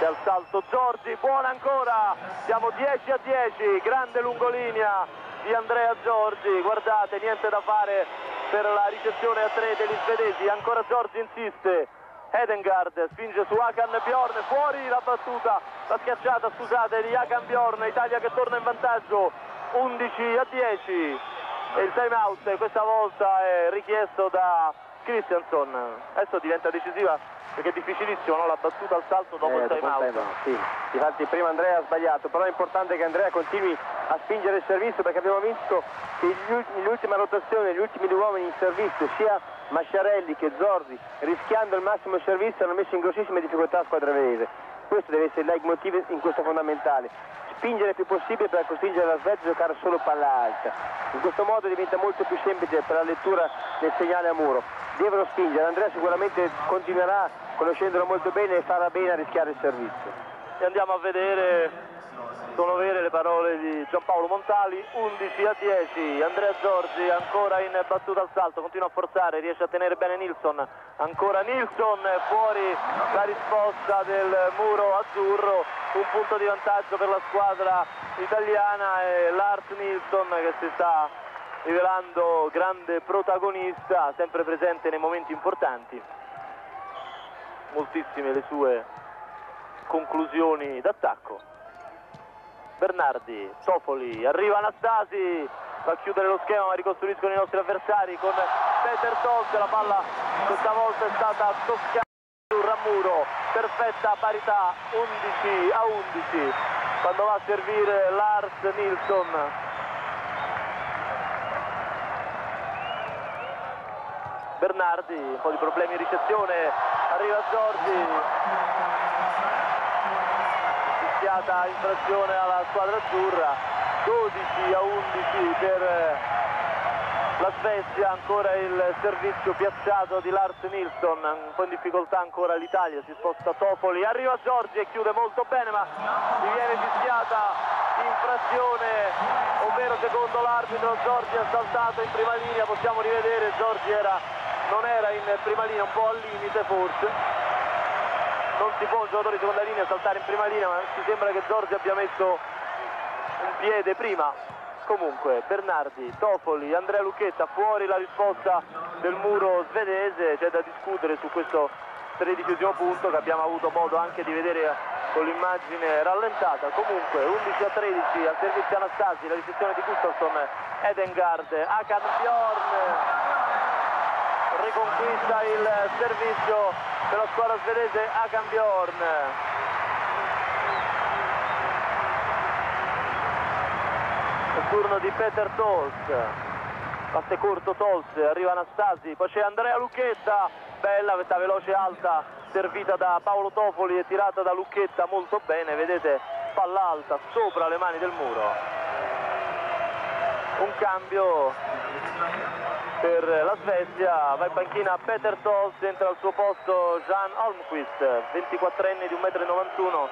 Al salto Giorgi buona ancora siamo 10 a 10 grande lungolinea di Andrea Giorgi guardate niente da fare per la ricezione a 3 degli svedesi ancora Giorgi insiste Edengard spinge su Hakan Bjorn, fuori la battuta, la schiacciata scusate di Hakan Bjorn, Italia che torna in vantaggio 11 a 10 e il time out questa volta è richiesto da Christianson, adesso diventa decisiva perché è difficilissimo no? la battuta al salto dopo eh, il time out. Sì. Infatti prima Andrea ha sbagliato, però è importante che Andrea continui a spingere il servizio perché abbiamo visto che nell'ultima rotazione, gli ultimi due uomini in servizio, sia Masciarelli che Zorzi, rischiando il massimo servizio, hanno messo in grossissime difficoltà la squadra vedese. Questo deve essere il leitmotiv in questo fondamentale. Spingere il più possibile per costringere la Svezia a giocare solo palla alta. In questo modo diventa molto più semplice per la lettura del segnale a muro. Devono spingere, Andrea sicuramente continuerà, conoscendolo molto bene, e farà bene a rischiare il servizio. E andiamo a vedere sono vere le parole di Giampaolo Montali 11 a 10 Andrea Giorgi ancora in battuta al salto continua a forzare riesce a tenere bene Nilsson. Ancora Nilsson fuori la risposta del muro azzurro un punto di vantaggio per la squadra italiana e Lars Nilsson che si sta rivelando grande protagonista sempre presente nei momenti importanti. Moltissime le sue conclusioni d'attacco Bernardi, Tofoli, arriva Anastasi, va a chiudere lo schema ma ricostruiscono i nostri avversari con Peter Tols, la palla questa volta è stata toccata sul rammuro, perfetta parità 11 a 11 quando va a servire Lars Nilsson. Bernardi, un po' di problemi in ricezione, arriva Giorgi, fischiata infrazione alla squadra azzurra 12 a 11 per eh, la Svezia ancora il servizio piazzato di Lars Nilsson un po' in difficoltà ancora l'Italia si sposta Topoli arriva Giorgi e chiude molto bene ma gli viene fischiata infrazione ovvero secondo l'arbitro Giorgi ha saltato in prima linea possiamo rivedere Giorgi era, non era in prima linea un po' al limite forse non si può un giocatore di seconda linea saltare in prima linea ma ci sembra che Giorgi abbia messo un piede prima. Comunque Bernardi, Tofoli, Andrea Lucchetta fuori la risposta del muro svedese. C'è da discutere su questo tredicesimo punto che abbiamo avuto modo anche di vedere con l'immagine rallentata. Comunque 11 a 13 al servizio Anastasi la ricezione di Gustafsson Edengard Akan Bjorn riconquista il servizio della squadra svedese a Bjorn. Il turno di Peter Tols. Passe corto Tols, arriva Anastasi, poi c'è Andrea Lucchetta, bella questa veloce alta servita da Paolo Tofoli e tirata da Lucchetta molto bene, vedete palla alta sopra le mani del muro. Un cambio per la Svezia, va in panchina Peter Tols, entra al suo posto Jan Holmquist, 24enne di 1,91 m,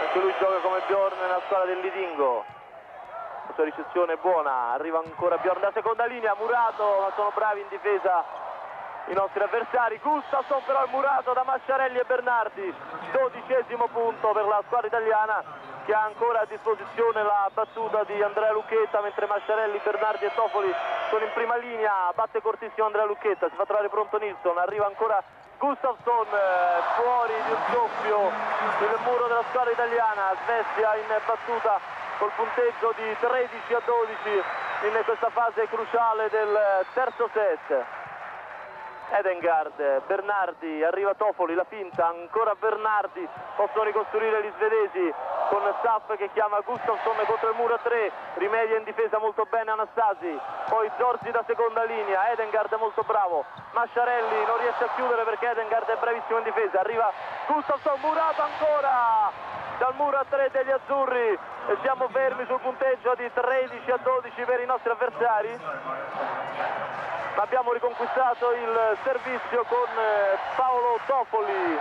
anche lui gioca come Bjorn nella squadra del Lidingo. La sua ricezione è buona, arriva ancora Bjorn da seconda linea, Murato, ma sono bravi in difesa i nostri avversari. Gustafsson però è murato da Masciarelli e Bernardi, dodicesimo punto per la squadra italiana che ha ancora a disposizione la battuta di Andrea Lucchetta mentre Masciarelli, Bernardi e Tofoli sono in prima linea, batte cortissimo Andrea Lucchetta, si fa trovare pronto Nilsson, arriva ancora Gustafsson eh, fuori di un soffio il muro della squadra italiana, Svezia in battuta col punteggio di 13 a 12 in questa fase cruciale del terzo set. Edengard, Bernardi, arriva Tofoli, la finta, ancora Bernardi, possono ricostruire gli svedesi con Staff che chiama Gustafsson contro il muro a 3, rimedia in difesa molto bene Anastasi, poi Giorgi da seconda linea, Edengard molto bravo, Masciarelli non riesce a chiudere perché Edengard è bravissimo in difesa, arriva Gustafsson, murato ancora! Dal muro a 3 degli azzurri. E siamo fermi sul punteggio di 13 a 12 per i nostri avversari. Ma abbiamo riconquistato il servizio con eh, Paolo Tofoli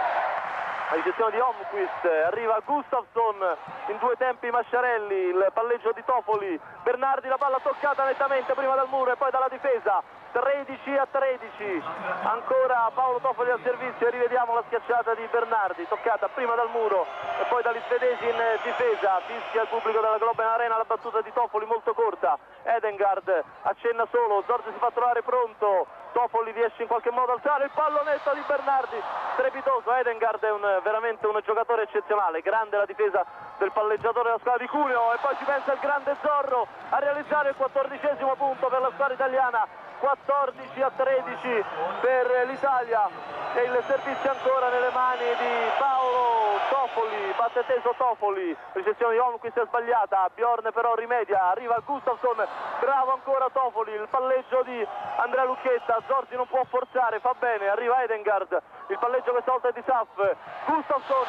la ricezione di Omquist, arriva Gustafsson in due tempi Masciarelli, il palleggio di Tofoli, Bernardi la palla toccata nettamente prima dal muro e poi dalla difesa, 13 a 13 ancora Paolo Tofoli al servizio e rivediamo la schiacciata di Bernardi toccata prima dal muro e poi dagli svedesi in difesa. Fischia il pubblico della Globen Arena la battuta di Tofoli molto corta. Edengard accenna solo Zorzi si fa trovare pronto Tofoli riesce in qualche modo a alzare il pallonetto di Bernardi. Strepitoso Edengard è un, veramente un giocatore eccezionale. Grande la difesa del palleggiatore della squadra di Cuneo. E poi ci pensa il grande Zorro a realizzare il quattordicesimo punto per la squadra italiana 14 a 13 per l'Italia e il servizio ancora nelle mani di Paolo Tofoli, batte teso Tofoli, ricezione di Holmquist è sbagliata, Bjorn però rimedia, arriva Gustafsson, bravo ancora Tofoli, il palleggio di Andrea Lucchetta, Zorzi non può forzare, fa bene, arriva Edengard, il palleggio questa volta è di Saf, Gustafsson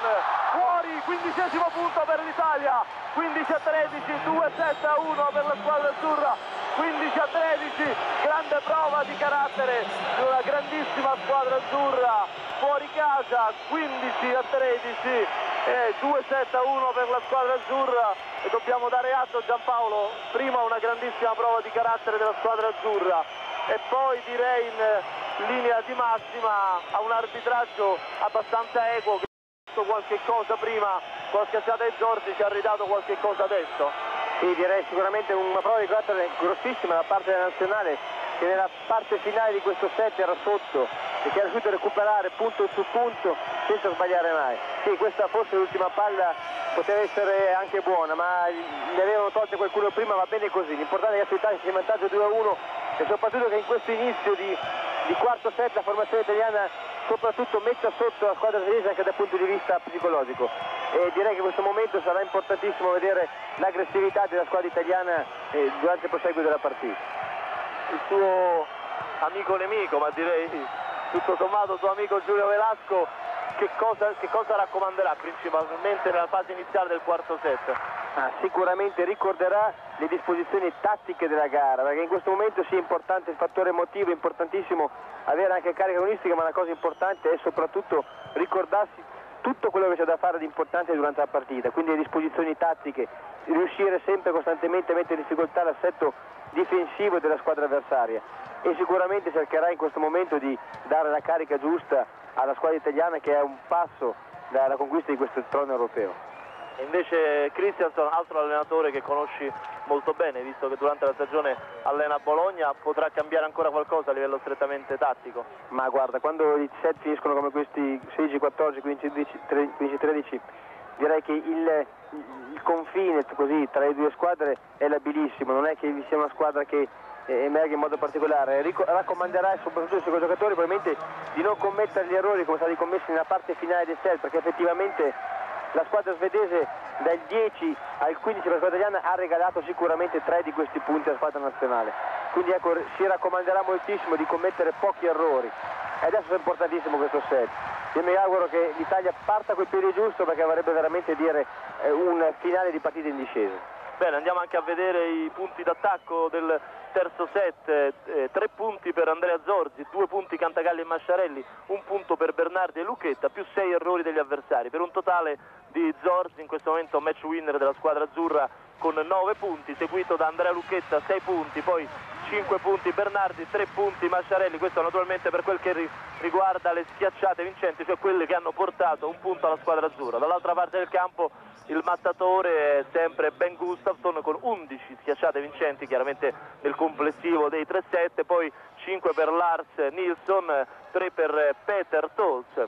fuori, quindicesimo punto per l'Italia, 15 a 13, 2 7 a 1 per la squadra azzurra, 15 a 13, grande prova di carattere di una grandissima squadra azzurra fuori casa, 15 a 13 e 2 7 a 1 per la squadra azzurra e dobbiamo dare atto a Giampaolo, prima una grandissima prova di carattere della squadra azzurra e poi direi in linea di massima a un arbitraggio abbastanza equo che ha fatto qualche cosa prima la schiacciata di Giorgi ci ha ridato qualche cosa adesso. Sì, direi sicuramente una prova di carattere grossissima da parte della nazionale che nella parte finale di questo set era sotto e che ha riuscito a recuperare punto su punto senza sbagliare mai. Sì, questa forse l'ultima palla poteva essere anche buona, ma ne avevano tolte qualcuno prima, va bene così. L'importante è che l'Italia sia in vantaggio 2-1 e soprattutto che in questo inizio di, di quarto set la formazione italiana soprattutto metta sotto la squadra svedese anche dal punto di vista psicologico e direi che in questo momento sarà importantissimo vedere l'aggressività della squadra italiana eh, durante il proseguo della partita. Il suo amico nemico, ma direi tutto sommato suo amico Giulio Velasco, che cosa, che cosa raccomanderà principalmente nella fase iniziale del quarto set? Ah, sicuramente ricorderà le disposizioni tattiche della gara, perché in questo momento sia importante il fattore emotivo, è importantissimo avere anche carica agonistica, ma la cosa importante è soprattutto ricordarsi tutto quello che c'è da fare di importante durante la partita, quindi le disposizioni tattiche, riuscire sempre costantemente a mettere in difficoltà l'assetto difensivo della squadra avversaria e sicuramente cercherà in questo momento di dare la carica giusta alla squadra italiana che è un passo dalla conquista di questo trono europeo. Invece Christianson, altro allenatore che conosci molto bene, visto che durante la stagione allena Bologna, potrà cambiare ancora qualcosa a livello strettamente tattico? Ma guarda, quando i set finiscono come questi 16, 14, 15, 15 13, direi che il, il confine così, tra le due squadre è labilissimo, non è che vi sia una squadra che emerga in modo particolare. Rico raccomanderà soprattutto ai suoi giocatori probabilmente di non commettere gli errori come stati commessi nella parte finale del set, perché effettivamente la squadra svedese dal 10 al 15 per la squadra italiana ha regalato sicuramente tre di questi punti alla squadra nazionale. Quindi ecco si raccomanderà moltissimo di commettere pochi errori. E adesso è importantissimo questo set. Io mi auguro che l'Italia parta col piede giusto perché vorrebbe veramente dire eh, un finale di partita in discesa. Bene, andiamo anche a vedere i punti d'attacco del terzo set, eh, tre punti per Andrea Zorzi, due punti Cantagalli e Masciarelli, un punto per Bernardi e Lucchetta, più sei errori degli avversari, per un totale di Zorzi in questo momento match winner della squadra azzurra con 9 punti, seguito da Andrea Lucchetta 6 punti, poi 5 punti Bernardi, 3 punti Masciarelli, questo naturalmente per quel che riguarda le schiacciate vincenti, cioè quelle che hanno portato un punto alla squadra azzurra. Dall'altra parte del campo il mattatore è sempre Ben Gustafsson con 11 schiacciate vincenti chiaramente nel complessivo dei 3-7, poi 5 per Lars Nilsson, 3 per Peter Tolz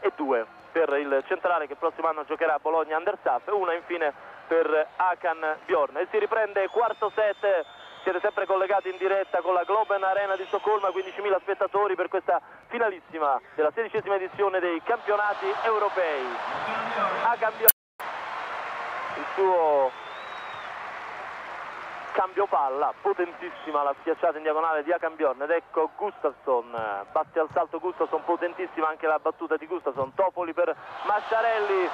e 2 per il centrale che il prossimo anno giocherà a Bologna Understaff e una infine per Akan Bjorn. E si riprende quarto set siete sempre collegati in diretta con la Globen Arena di Stoccolma, 15.000 spettatori per questa finalissima della sedicesima edizione dei campionati europei. A cambio il suo cambio palla, potentissima la schiacciata in diagonale di Akan Bjorn ed ecco Gustafsson, batte al salto Gustafsson, potentissima anche la battuta di Gustafsson, Topoli per Masciarelli,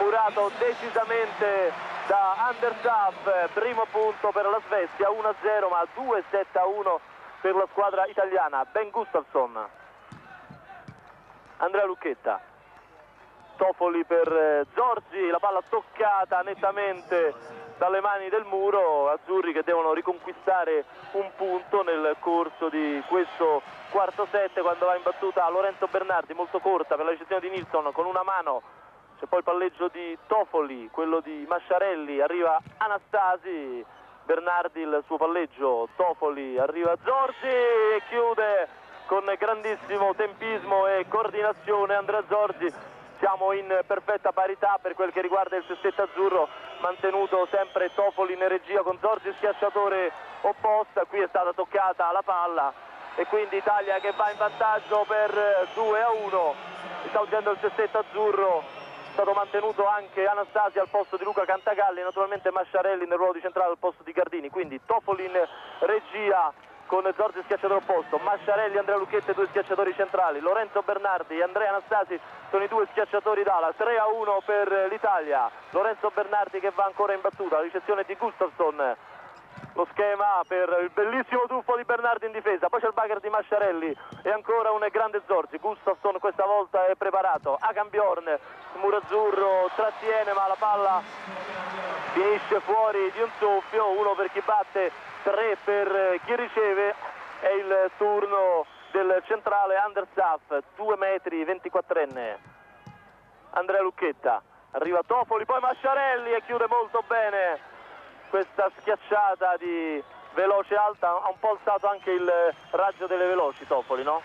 murato decisamente da Andersaf, primo punto per la Svezia, 1-0 ma 2-7-1 per la squadra italiana. Ben Gustafsson, Andrea Lucchetta, Tofoli per eh, Zorzi, la palla toccata nettamente dalle mani del muro, azzurri che devono riconquistare un punto nel corso di questo quarto set quando va in battuta Lorenzo Bernardi, molto corta per la ricezione di Nilsson con una mano c'è poi il palleggio di Tofoli, quello di Masciarelli, arriva Anastasi, Bernardi il suo palleggio, Tofoli, arriva Zorzi e chiude con grandissimo tempismo e coordinazione Andrea Zorzi. Siamo in perfetta parità per quel che riguarda il sestetto azzurro, mantenuto sempre Tofoli in regia con Zorzi schiacciatore opposta, qui è stata toccata la palla. E quindi Italia che va in vantaggio per 2 a 1. Sta uscendo il sestetto azzurro. È stato mantenuto anche Anastasi al posto di Luca Cantagalli, naturalmente Masciarelli nel ruolo di centrale al posto di Gardini, quindi Tofoli in regia con Zorzi schiacciatore opposto, Masciarelli, Andrea Lucchette due schiacciatori centrali, Lorenzo Bernardi e Andrea Anastasi sono i due schiacciatori d'ala, 3 a 1 per l'Italia, Lorenzo Bernardi che va ancora in battuta, la ricezione di Gustafsson. Lo schema per il bellissimo tuffo di Bernardi in difesa, poi c'è il bagger di Masciarelli e ancora un grande Zorzi, Gustafsson questa volta è preparato, Agan Bjorn, muro azzurro trattiene ma la palla finisce fuori di un soffio, uno per chi batte, tre per chi riceve, è il turno del centrale Andersaf, 2 metri 24enne, Andrea Lucchetta, arriva Tofoli, poi Masciarelli e chiude molto bene questa schiacciata di veloce alta. Ha un po' alzato anche il raggio delle veloci Topoli, no?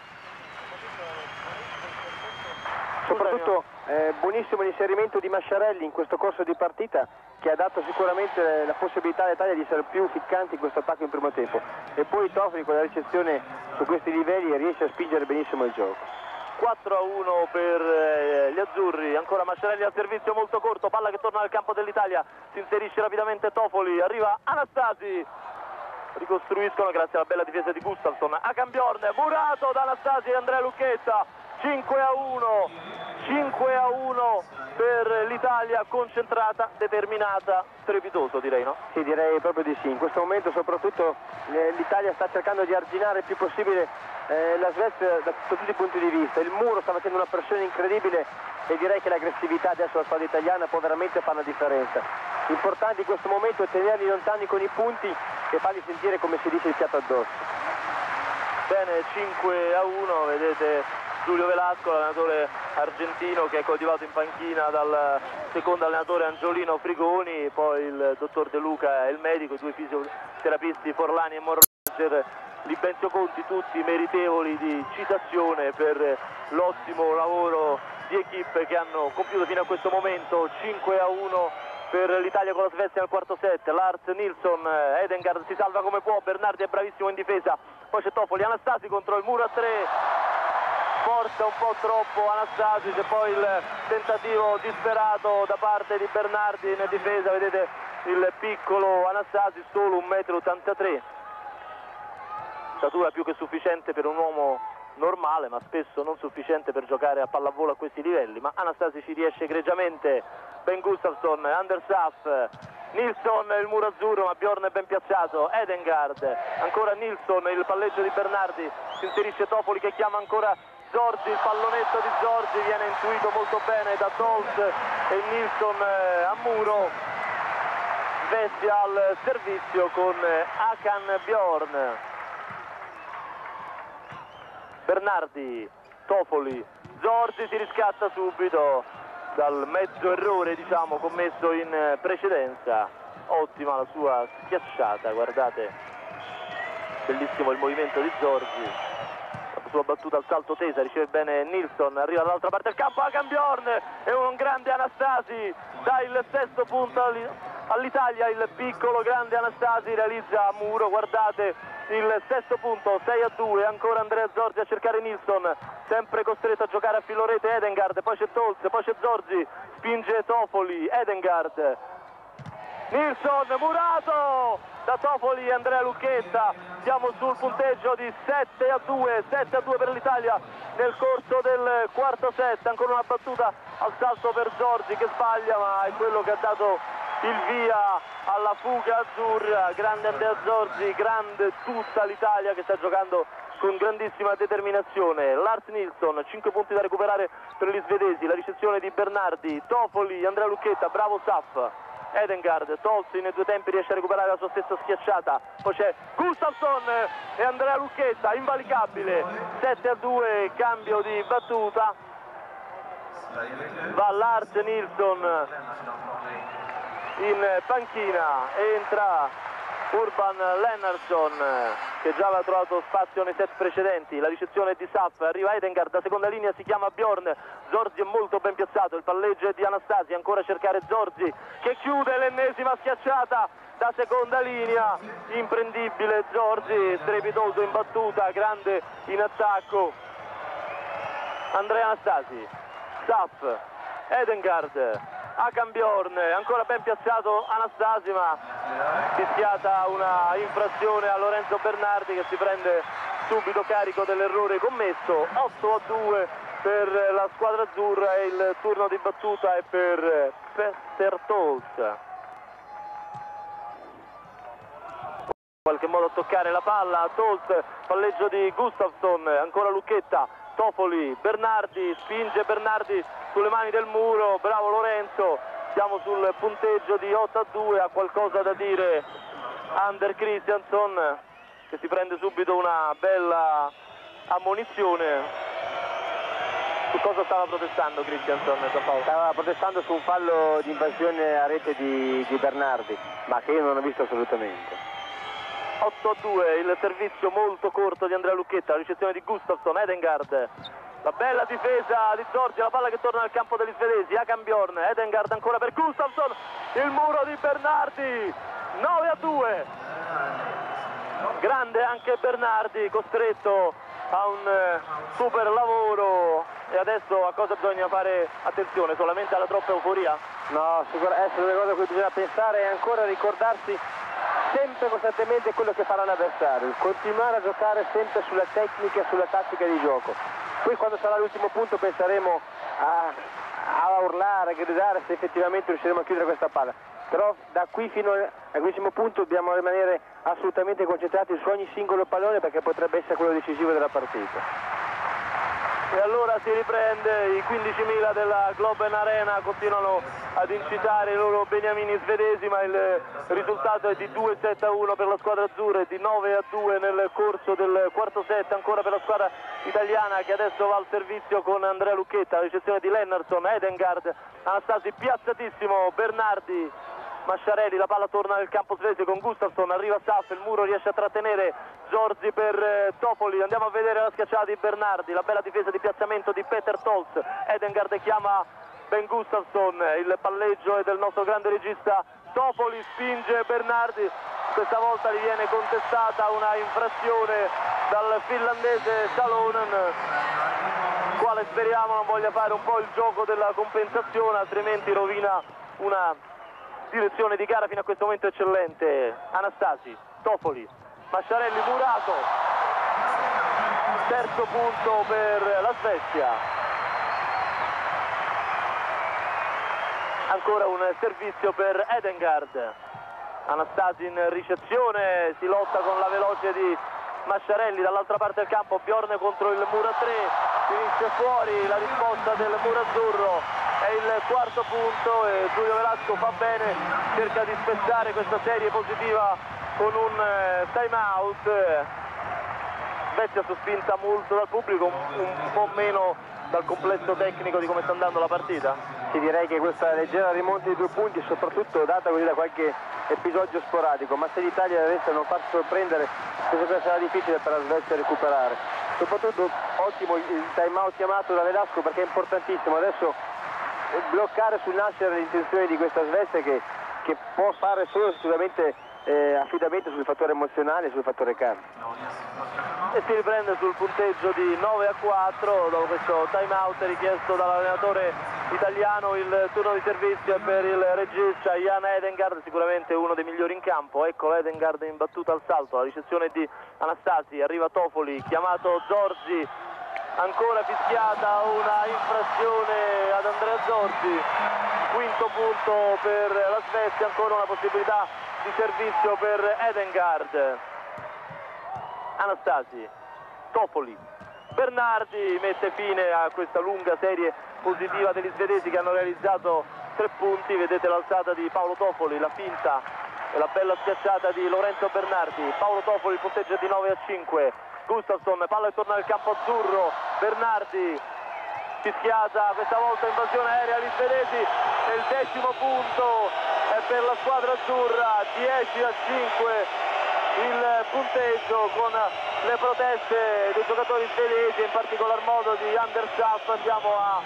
Soprattutto eh, buonissimo l'inserimento di Masciarelli in questo corso di partita che ha dato sicuramente la possibilità all'Italia di essere più ficcanti in questo attacco in primo tempo. E poi Tofoli con la ricezione su questi livelli riesce a spingere benissimo il gioco. 4 a 1 per eh, gli azzurri, ancora Masciarelli al servizio molto corto, palla che torna nel campo dell'Italia, si inserisce rapidamente Tofoli, arriva Anastasi, ricostruiscono grazie alla bella difesa di Gustafsson, a Cambiorn, murato da Anastasi e Andrea Lucchetta, 5 a 1, 5 a 1 per l'Italia concentrata, determinata, strepitoso direi no? Sì direi proprio di sì, in questo momento soprattutto eh, l'Italia sta cercando di arginare il più possibile eh, la Svezia da, tutti i punti di vista, il muro sta facendo una pressione incredibile e direi che l'aggressività adesso della squadra italiana può veramente fare la differenza. L'importante in questo momento è tenerli lontani con i punti e farli sentire come si dice il fiato addosso. Bene, 5 a 1, vedete Giulio Velasco, l'allenatore argentino che è coltivato in panchina dal secondo allenatore Angiolino Frigoni, poi il dottor De Luca è il medico, i due fisioterapisti Forlani e Morroger Libenzio Conti tutti meritevoli di citazione per l'ottimo lavoro di equipe che hanno compiuto fino a questo momento 5 a 1 per l'Italia con la Svezia nel quarto set. Lars Nilsson, Edengard si salva come può Bernardi è bravissimo in difesa poi c'è Topoli, Anastasi contro il muro a 3 forza un po' troppo Anastasi c'è poi il tentativo disperato da parte di Bernardi in difesa vedete il piccolo Anastasi solo 1,83 m statura più che sufficiente per un uomo normale ma spesso non sufficiente per giocare a pallavolo a questi livelli ma Anastasi ci riesce egregiamente. Ben Gustafsson, Andersaf Nilsson il muro azzurro ma Bjorn è ben piazzato Edengard ancora Nilsson il palleggio di Bernardi si inserisce Topoli che chiama ancora Zorzi il pallonetto di Zorzi viene intuito molto bene da Dolt e Nilsson eh, a muro. Svezia al servizio con Akan Bjorn. Bernardi, Tofoli, Zorzi si riscatta subito, dal mezzo errore diciamo, commesso in precedenza. Ottima la sua schiacciata guardate. Bellissimo il movimento di Zorzi sua battuta al salto tesa riceve bene Nilsson arriva dall'altra parte del campo a Cambiorn e un grande Anastasi dà il sesto punto all'Italia il piccolo grande Anastasi realizza a muro guardate il sesto punto 6 a 2 ancora Andrea Zorzi a cercare Nilsson sempre costretto a giocare a filorete Edengard poi c'è Tolz poi c'è Zorzi spinge Tofoli Edengard Nilsson Murato da Tofoli Andrea Lucchetta siamo sul punteggio di 7 a 2 7 a 2 per l'Italia nel corso del quarto set ancora una battuta al salto per Zorzi che sbaglia ma è quello che ha dato il via alla fuga azzurra, grande Andrea Zorzi, grande tutta l'Italia che sta giocando con grandissima determinazione. Lars Nilsson, 5 punti da recuperare per gli svedesi, la ricezione di Bernardi, Tofoli, Andrea Lucchetta, bravo Saff. Edengard, Tolsi nei due tempi riesce a recuperare la sua stessa schiacciata, poi c'è Gustafsson e Andrea Lucchetta, invalicabile, 7 a 2, cambio di battuta, va Lars Nilsson in panchina entra Urban Lennartson che già aveva trovato spazio nei set precedenti, la ricezione di Saf, arriva Edengard, da seconda linea si chiama Bjorn, Zorzi è molto ben piazzato, il palleggio è di Anastasi, ancora a cercare Zorzi che chiude l'ennesima schiacciata da seconda linea, imprendibile Zorzi, strepitoso in battuta, grande in attacco, Andrea Anastasi, Saf, Edengard, a Cambiorn, ancora ben piazzato Anastasi ma fischiata una infrazione a Lorenzo Bernardi che si prende subito carico dell'errore commesso, 8 a 2 per la squadra azzurra e il turno di battuta è per Peter Tolz. In qualche modo a toccare la palla, Tolz, palleggio di Gustafsson, ancora Lucchetta, Tofoli, Bernardi, spinge Bernardi sulle mani del muro, bravo Lorenzo, siamo sul punteggio di 8 a 2, ha qualcosa da dire Ander Christianson che si prende subito una bella ammonizione. Su cosa stava protestando Christianson? Stava protestando su un fallo di invasione a rete di, di Bernardi, ma che io non ho visto assolutamente. 8 a 2 il servizio molto corto di Andrea Lucchetta, la ricezione di Gustafsson, Edengard la bella difesa di Zorzi, la palla che torna nel campo degli svedesi, a Cambiorn, Edengard ancora per Gustafsson, il muro di Bernardi, 9 a 2. Grande anche Bernardi, costretto a un eh, super lavoro e adesso a cosa bisogna fare attenzione? Solamente alla troppa euforia? No, sicuramente una cosa a cui bisogna pensare è ancora ricordarsi sempre costantemente quello che farà l'avversario, continuare a giocare sempre sulla tecnica e sulla tattica di gioco. Poi quando sarà l'ultimo punto penseremo a, a urlare, a gridare se effettivamente riusciremo a chiudere questa palla. Però da qui fino all'ultimo punto dobbiamo rimanere assolutamente concentrati su ogni singolo pallone perché potrebbe essere quello decisivo della partita e allora si riprende i 15.000 della Globen Arena continuano ad incitare i loro beniamini svedesi ma il risultato è di 2-7 a 1 per la squadra azzurra e di 9 a 2 nel corso del quarto set ancora per la squadra italiana che adesso va al servizio con Andrea Lucchetta la ricezione di Lennartson, Edengard Anastasi piazzatissimo, Bernardi Masciarelli, la palla torna nel campo svedese con Gustafsson, arriva Saff, il muro riesce a trattenere Zorzi per eh, Topoli, andiamo a vedere la schiacciata di Bernardi, la bella difesa di piazzamento di Peter Tolz, Edengard chiama Ben Gustafsson, il palleggio è del nostro grande regista. Topoli, spinge Bernardi, questa volta gli viene contestata una infrazione dal finlandese Salonen quale speriamo non voglia fare un po' il gioco della compensazione altrimenti rovina una direzione di gara fino a questo momento eccellente. Anastasi, Tofoli, Masciarelli, Murato. Terzo punto per la Svezia. Ancora un servizio per Edengard Anastasi in ricezione si lotta con la veloce di Masciarelli dall'altra parte del campo Bjorn contro il muro a 3 finisce fuori la risposta del muro azzurro è il quarto punto e Giulio Velasco fa bene, cerca di spezzare questa serie positiva con un eh, time out. Svezia sospinta molto dal pubblico, un, un po' meno dal complesso tecnico di come sta andando la partita. sì, direi che questa leggera rimonta di due punti, soprattutto data così da qualche episodio sporadico, ma se l'Italia adesso non farsi sorprendere, penso che sarà difficile per la Svezia recuperare. Soprattutto ottimo il time out chiamato da Velasco perché è importantissimo. Adesso bloccare sul nascere le intenzioni di questa Svezia che, che può fare solo sicuramente eh, affidamento sul fattore emozionale e sul fattore campo e si riprende sul punteggio di 9 a 4 dopo questo time out richiesto dall'allenatore italiano il turno di servizio per il regista Jan Edengard sicuramente uno dei migliori in campo. Ecco Edengard in battuta al salto la ricezione di Anastasi arriva Tofoli chiamato Zorzi ancora fischiata una infrazione ad Andrea Zorzi quinto punto per la Svezia ancora una possibilità di servizio per Edengard Anastasi, Topoli, Bernardi mette fine a questa lunga serie positiva degli svedesi che hanno realizzato tre punti, vedete l'alzata di Paolo Topoli, la finta e la bella schiacciata di Lorenzo Bernardi, Paolo Topoli punteggia di 9 a 5, Gustafsson, palla torna nel campo azzurro, Bernardi fischiata, questa volta invasione aerea agli svedesi. E il decimo punto per la squadra azzurra, 10 a 5 il punteggio con le proteste dei giocatori svedesi, in particolar modo di Anders Schaff. Andiamo a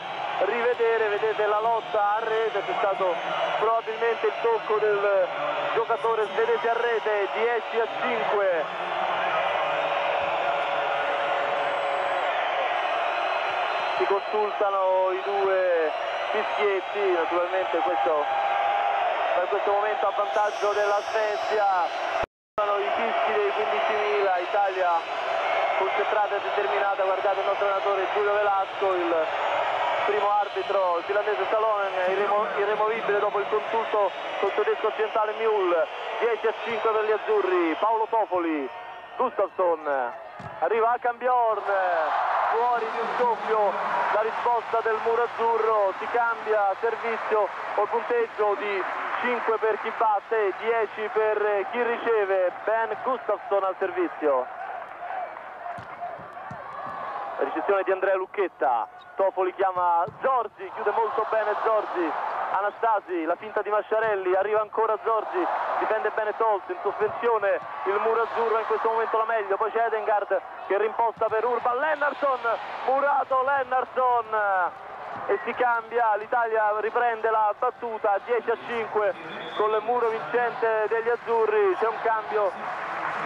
rivedere, vedete la lotta a rete, c'è stato probabilmente il tocco del giocatore svedese a rete, 10 a 5. Si consultano i due fischietti, naturalmente questo questo momento a vantaggio della Svezia. I fischi dei 15.000, Italia concentrata e determinata, guardate il nostro allenatore Giulio Velasco, il primo arbitro il finlandese Salonen, irremo irremovibile dopo il consulto col tedesco occidentale Mule, 10 a 5 per gli azzurri, Paolo Tofoli, Gustafsson, arriva a Cambiorn, fuori di un doppio la risposta del muro azzurro, si cambia servizio col punteggio di 5 per chi batte, 10 per chi riceve, Ben Gustafsson al servizio. La ricezione di Andrea Lucchetta, Tofoli chiama Zorzi, chiude molto bene Zorzi, Anastasi, la finta di Masciarelli, arriva ancora Zorzi, difende bene Tolz, in sospensione il muro azzurro in questo momento la meglio, poi c'è Edengard che rimposta per Urban, Lennartson, murato Lennartson, e si cambia, l'Italia riprende la battuta 10 a 5 con il muro vincente degli azzurri, c'è un cambio,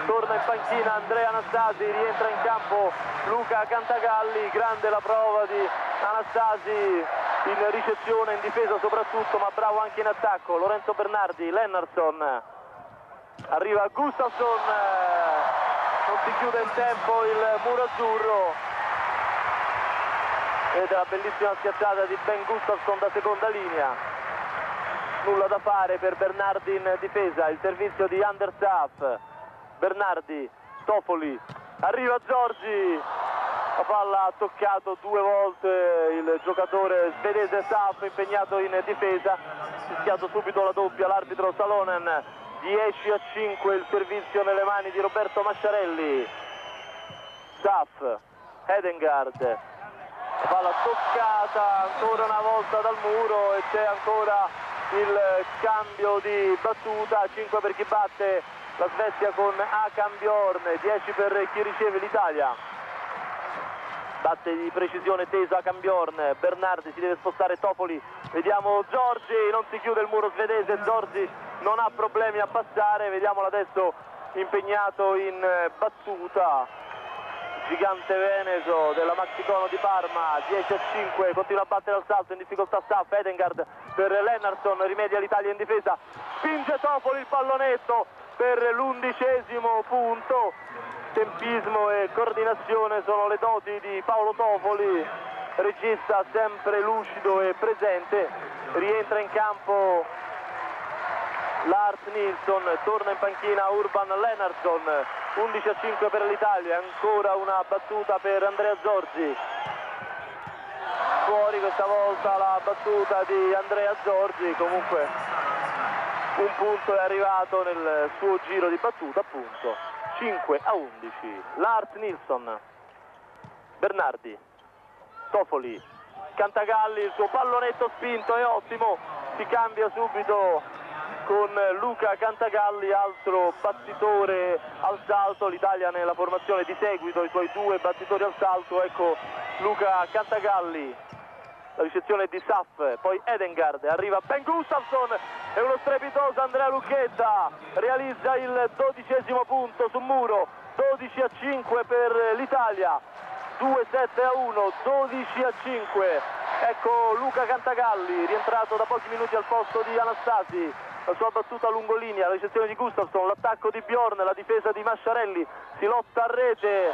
torna in panchina Andrea Anastasi, rientra in campo Luca Cantagalli, grande la prova di Anastasi in ricezione, in difesa soprattutto, ma bravo anche in attacco, Lorenzo Bernardi, Lennartson, arriva Gustafsson, non si chiude in tempo il muro azzurro, vedete la bellissima schiacciata di Ben Gustafsson da seconda linea. Nulla da fare per Bernardi in difesa il servizio di Understaff Bernardi, Tofoli arriva Giorgi. La palla ha toccato due volte il giocatore svedese Saff impegnato in difesa. Fischiato subito la doppia l'arbitro Salonen. 10 a 5 il servizio nelle mani di Roberto Masciarelli. Saff Edengard palla toccata ancora una volta dal muro e c'è ancora il cambio di battuta. 5 per chi batte la Svezia con Akan Bjorn 10 per chi riceve l'Italia. Batte di precisione teso Akan Bjorn Bernardi si deve spostare Topoli vediamo Giorgi non si chiude il muro svedese Giorgi non ha problemi a passare vediamolo adesso impegnato in battuta gigante veneto della Maxicono di Parma 10 a 5 continua a battere al salto in difficoltà Staff Edengard per Lennartson rimedia l'Italia in difesa. Spinge Topoli il pallonetto per l'undicesimo punto. Tempismo e coordinazione sono le doti di Paolo Topoli regista sempre lucido e presente. Rientra in campo Lars Nilsson torna in panchina Urban Lennartson 11 a 5 per l'Italia ancora una battuta per Andrea Zorzi fuori questa volta la battuta di Andrea Zorzi comunque un punto è arrivato nel suo giro di battuta appunto 5 a 11 Lars Nilsson Bernardi Tofoli Cantagalli, il suo pallonetto spinto è ottimo, si cambia subito con Luca Cantagalli, altro battitore al salto, l'Italia nella formazione di seguito, i suoi due battitori al salto, ecco Luca Cantagalli, la ricezione di Saf, poi Edengard, arriva Ben Gustafsson e uno strepitoso Andrea Lucchetta, realizza il dodicesimo punto su muro, 12 a 5 per l'Italia, 2-7 a 1, 12 a 5, ecco Luca Cantagalli, rientrato da pochi minuti al posto di Anastasi, la sua battuta lungolinea, la ricezione di Gustafsson, l'attacco di Bjorn, la difesa di Masciarelli, si lotta a rete,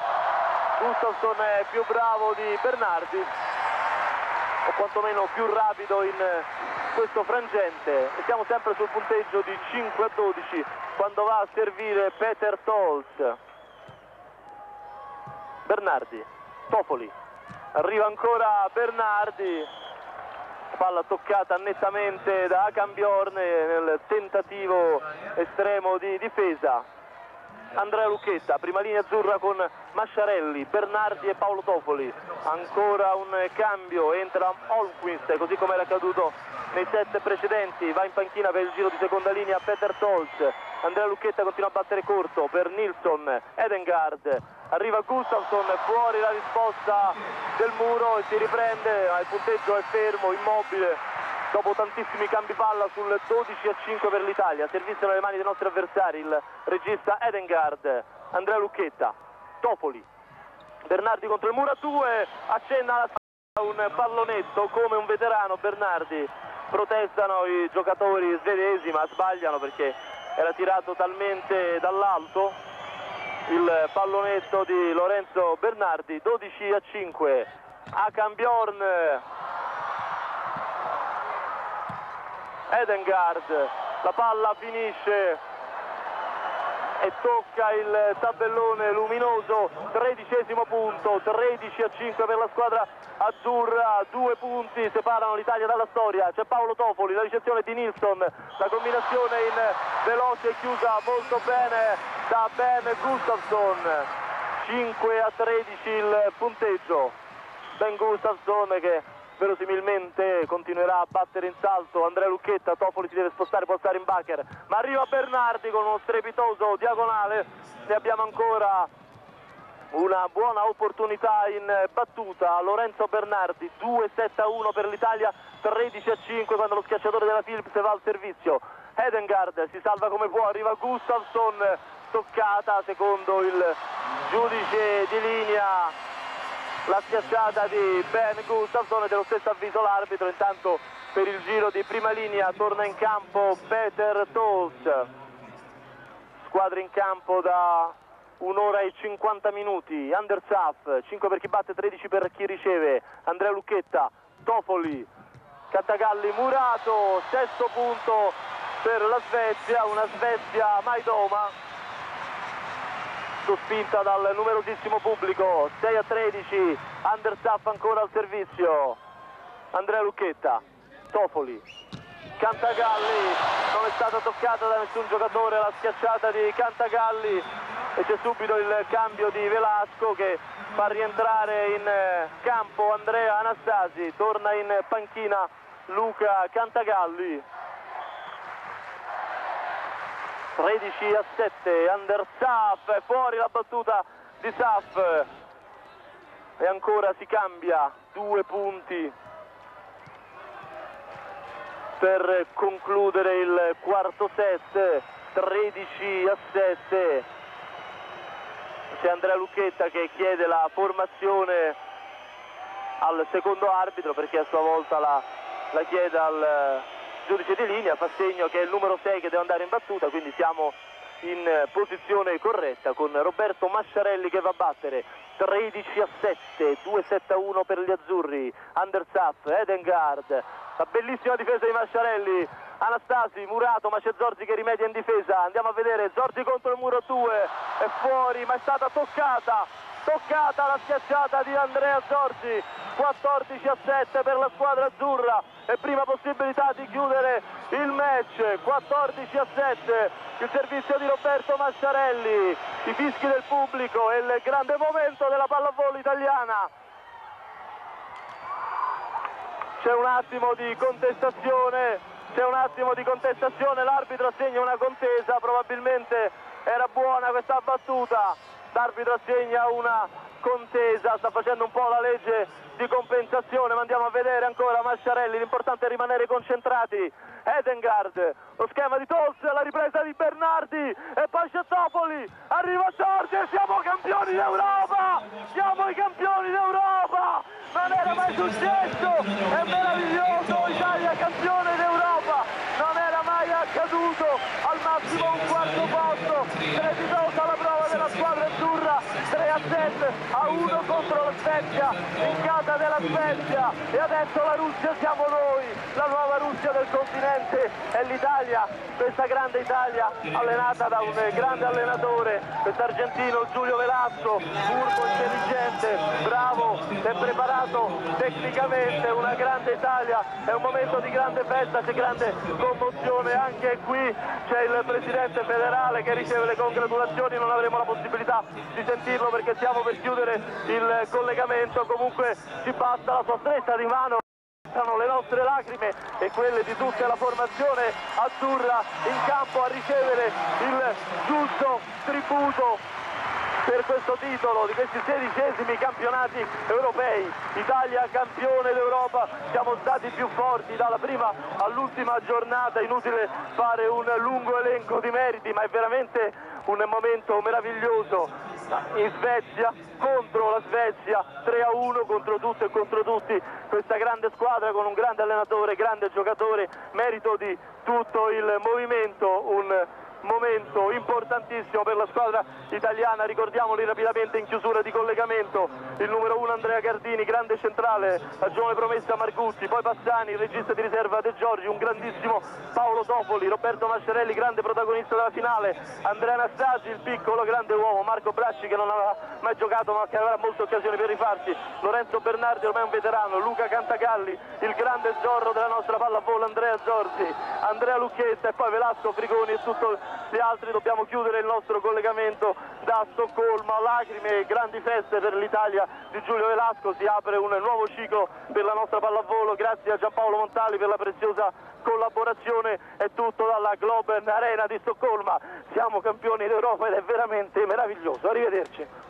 Gustafsson è più bravo di Bernardi o quantomeno più rapido in questo frangente. E siamo sempre sul punteggio di 5 a 12 quando va a servire Peter Tolz Bernardi Tofoli. Arriva ancora Bernardi palla toccata nettamente da Akan Bjorn nel tentativo estremo di difesa Andrea Lucchetta, prima linea azzurra con Masciarelli, Bernardi e Paolo Tofoli. Ancora un cambio, entra Holmquist così come era accaduto nei set precedenti, va in panchina per il giro di seconda linea Peter Tolz Andrea Lucchetta continua a battere corto per Nilsson, Edengard arriva Gustafsson, fuori la risposta del muro e si riprende, il punteggio è fermo, immobile dopo tantissimi cambi palla sul 12 a 5 per l'Italia, servizio nelle mani dei nostri avversari, il regista Edengard, Andrea Lucchetta, Topoli, Bernardi contro il muro a 2, accenna un pallonetto come un veterano. Bernardi, protestano i giocatori svedesi ma sbagliano perché era tirato talmente dall'alto il pallonetto di Lorenzo Bernardi 12 a 5 a Cambiorn Edengard la palla finisce e tocca il tabellone luminoso, tredicesimo punto, 13 a 5 per la squadra azzurra, due punti separano l'Italia dalla storia, c'è Paolo Tofoli, la ricezione di Nilsson, la combinazione in veloce chiusa molto bene da Ben Gustafsson, 5 a 13 il punteggio, Ben Gustafsson che verosimilmente continuerà a battere in salto Andrea Lucchetta, Tofoli si deve spostare, può stare in backer, ma arriva Bernardi con uno strepitoso diagonale, ne abbiamo ancora una buona opportunità in battuta, Lorenzo Bernardi 2-7-1 per l'Italia, 13-5 quando lo schiacciatore della Philips va al servizio, Edengard si salva come può, arriva Gustafsson, toccata secondo il giudice di linea la schiacciata di Ben Gustafsson dello stesso avviso l'arbitro. Intanto per il giro di prima linea torna in campo Peter Tols squadra in campo da un'ora e 50 minuti. Undersaf 5 per chi batte 13 per chi riceve. Andrea Lucchetta Tofoli Cattagalli Murato sesto punto per la Svezia una Svezia mai doma sospinta dal numerosissimo pubblico. 6 a 13 Understaff ancora al servizio. Andrea Lucchetta Tofoli Cantagalli non è stata toccata da nessun giocatore la schiacciata di Cantagalli. E c'è subito il cambio di Velasco che fa rientrare in campo Andrea Anastasi. Torna in panchina Luca Cantagalli 13 a 7 Under Saf fuori la battuta di Saf. E ancora si cambia due punti per concludere il quarto set 13 a 7 c'è Andrea Lucchetta che chiede la formazione al secondo arbitro perché a sua volta la, la chiede al giudice di linea fa segno che è il numero 6 che deve andare in battuta, quindi siamo in posizione corretta con Roberto Masciarelli che va a battere. 13 a 7, 2 7 a 1 per gli azzurri, Undersaf, Edengard, la bellissima difesa di Masciarelli, Anastasi, Murato, ma c'è Zorzi che rimedia in difesa, andiamo a vedere, Zorzi contro il muro 2, è fuori ma è stata toccata, toccata la schiacciata di Andrea Zorzi 14 a 7 per la squadra azzurra e prima possibilità di chiudere il match 14 a 7 il servizio di Roberto Masciarelli i fischi del pubblico e il grande momento della pallavolo italiana. C'è un attimo di contestazione, c'è un attimo di contestazione, l'arbitro assegna una contesa, probabilmente era buona questa battuta, l'arbitro assegna una contesa, sta facendo un po' la legge di compensazione, ma andiamo a vedere ancora Masciarelli, l'importante è rimanere concentrati, Edengard, lo schema di Tolz, la ripresa di Bernardi e poi c'è Topoli, arriva Sorge, siamo campioni d'Europa, siamo i campioni d'Europa, non era mai successo, è meraviglioso, Italia campione d'Europa, non era mai accaduto, al massimo un quarto posto, strepitosa la prova della squadra azzurra, 3 a 7 a 1 contro la Svezia, in casa della Svezia e adesso la Russia siamo noi, la nuova Russia del continente. È l'Italia, questa grande Italia allenata da un grande allenatore, quest'argentino Giulio Velasco, furbo, intelligente, bravo e preparato tecnicamente, una grande Italia, è un momento di grande festa, c'è grande commozione, anche qui c'è il presidente federale che riceve le congratulazioni, non avremo la possibilità di sentirlo perché stiamo per chiudere il collegamento, comunque ci basta la sua stretta di mano. Le nostre lacrime e quelle di tutta la formazione azzurra in campo a ricevere il giusto tributo per questo titolo di questi sedicesimi campionati europei. Italia campione d'Europa, siamo stati più forti dalla prima all'ultima giornata, inutile fare un lungo elenco di meriti, ma è veramente un momento meraviglioso. In Svezia contro la Svezia 3 a 1 contro tutto e contro tutti. Questa grande squadra con un grande allenatore, grande giocatore, merito di tutto il movimento, un momento importantissimo per la squadra italiana, ricordiamoli rapidamente in chiusura di collegamento, il numero 1 Andrea Gardini, grande centrale, la giovane promessa Marguzzi, poi Passani, il regista di riserva De Giorgi, un grandissimo Paolo Topoli, Roberto Mascerelli, grande protagonista della finale, Andrea Anastasi, il piccolo grande uomo, Marco Bracci che non aveva mai giocato ma che avrà molte occasioni per rifarsi, Lorenzo Bernardi ormai un veterano, Luca Cantagalli, il grande zorro della nostra pallavolo Andrea Zorzi, Andrea Lucchetta e poi Velasco Frigoni e tutto gli altri dobbiamo chiudere il nostro collegamento da Stoccolma, lacrime e grandi feste per l'Italia di Giulio Velasco, si apre un nuovo ciclo per la nostra pallavolo, grazie a Giampaolo Montali per la preziosa collaborazione, è tutto dalla Globen Arena di Stoccolma, siamo campioni d'Europa ed è veramente meraviglioso, arrivederci.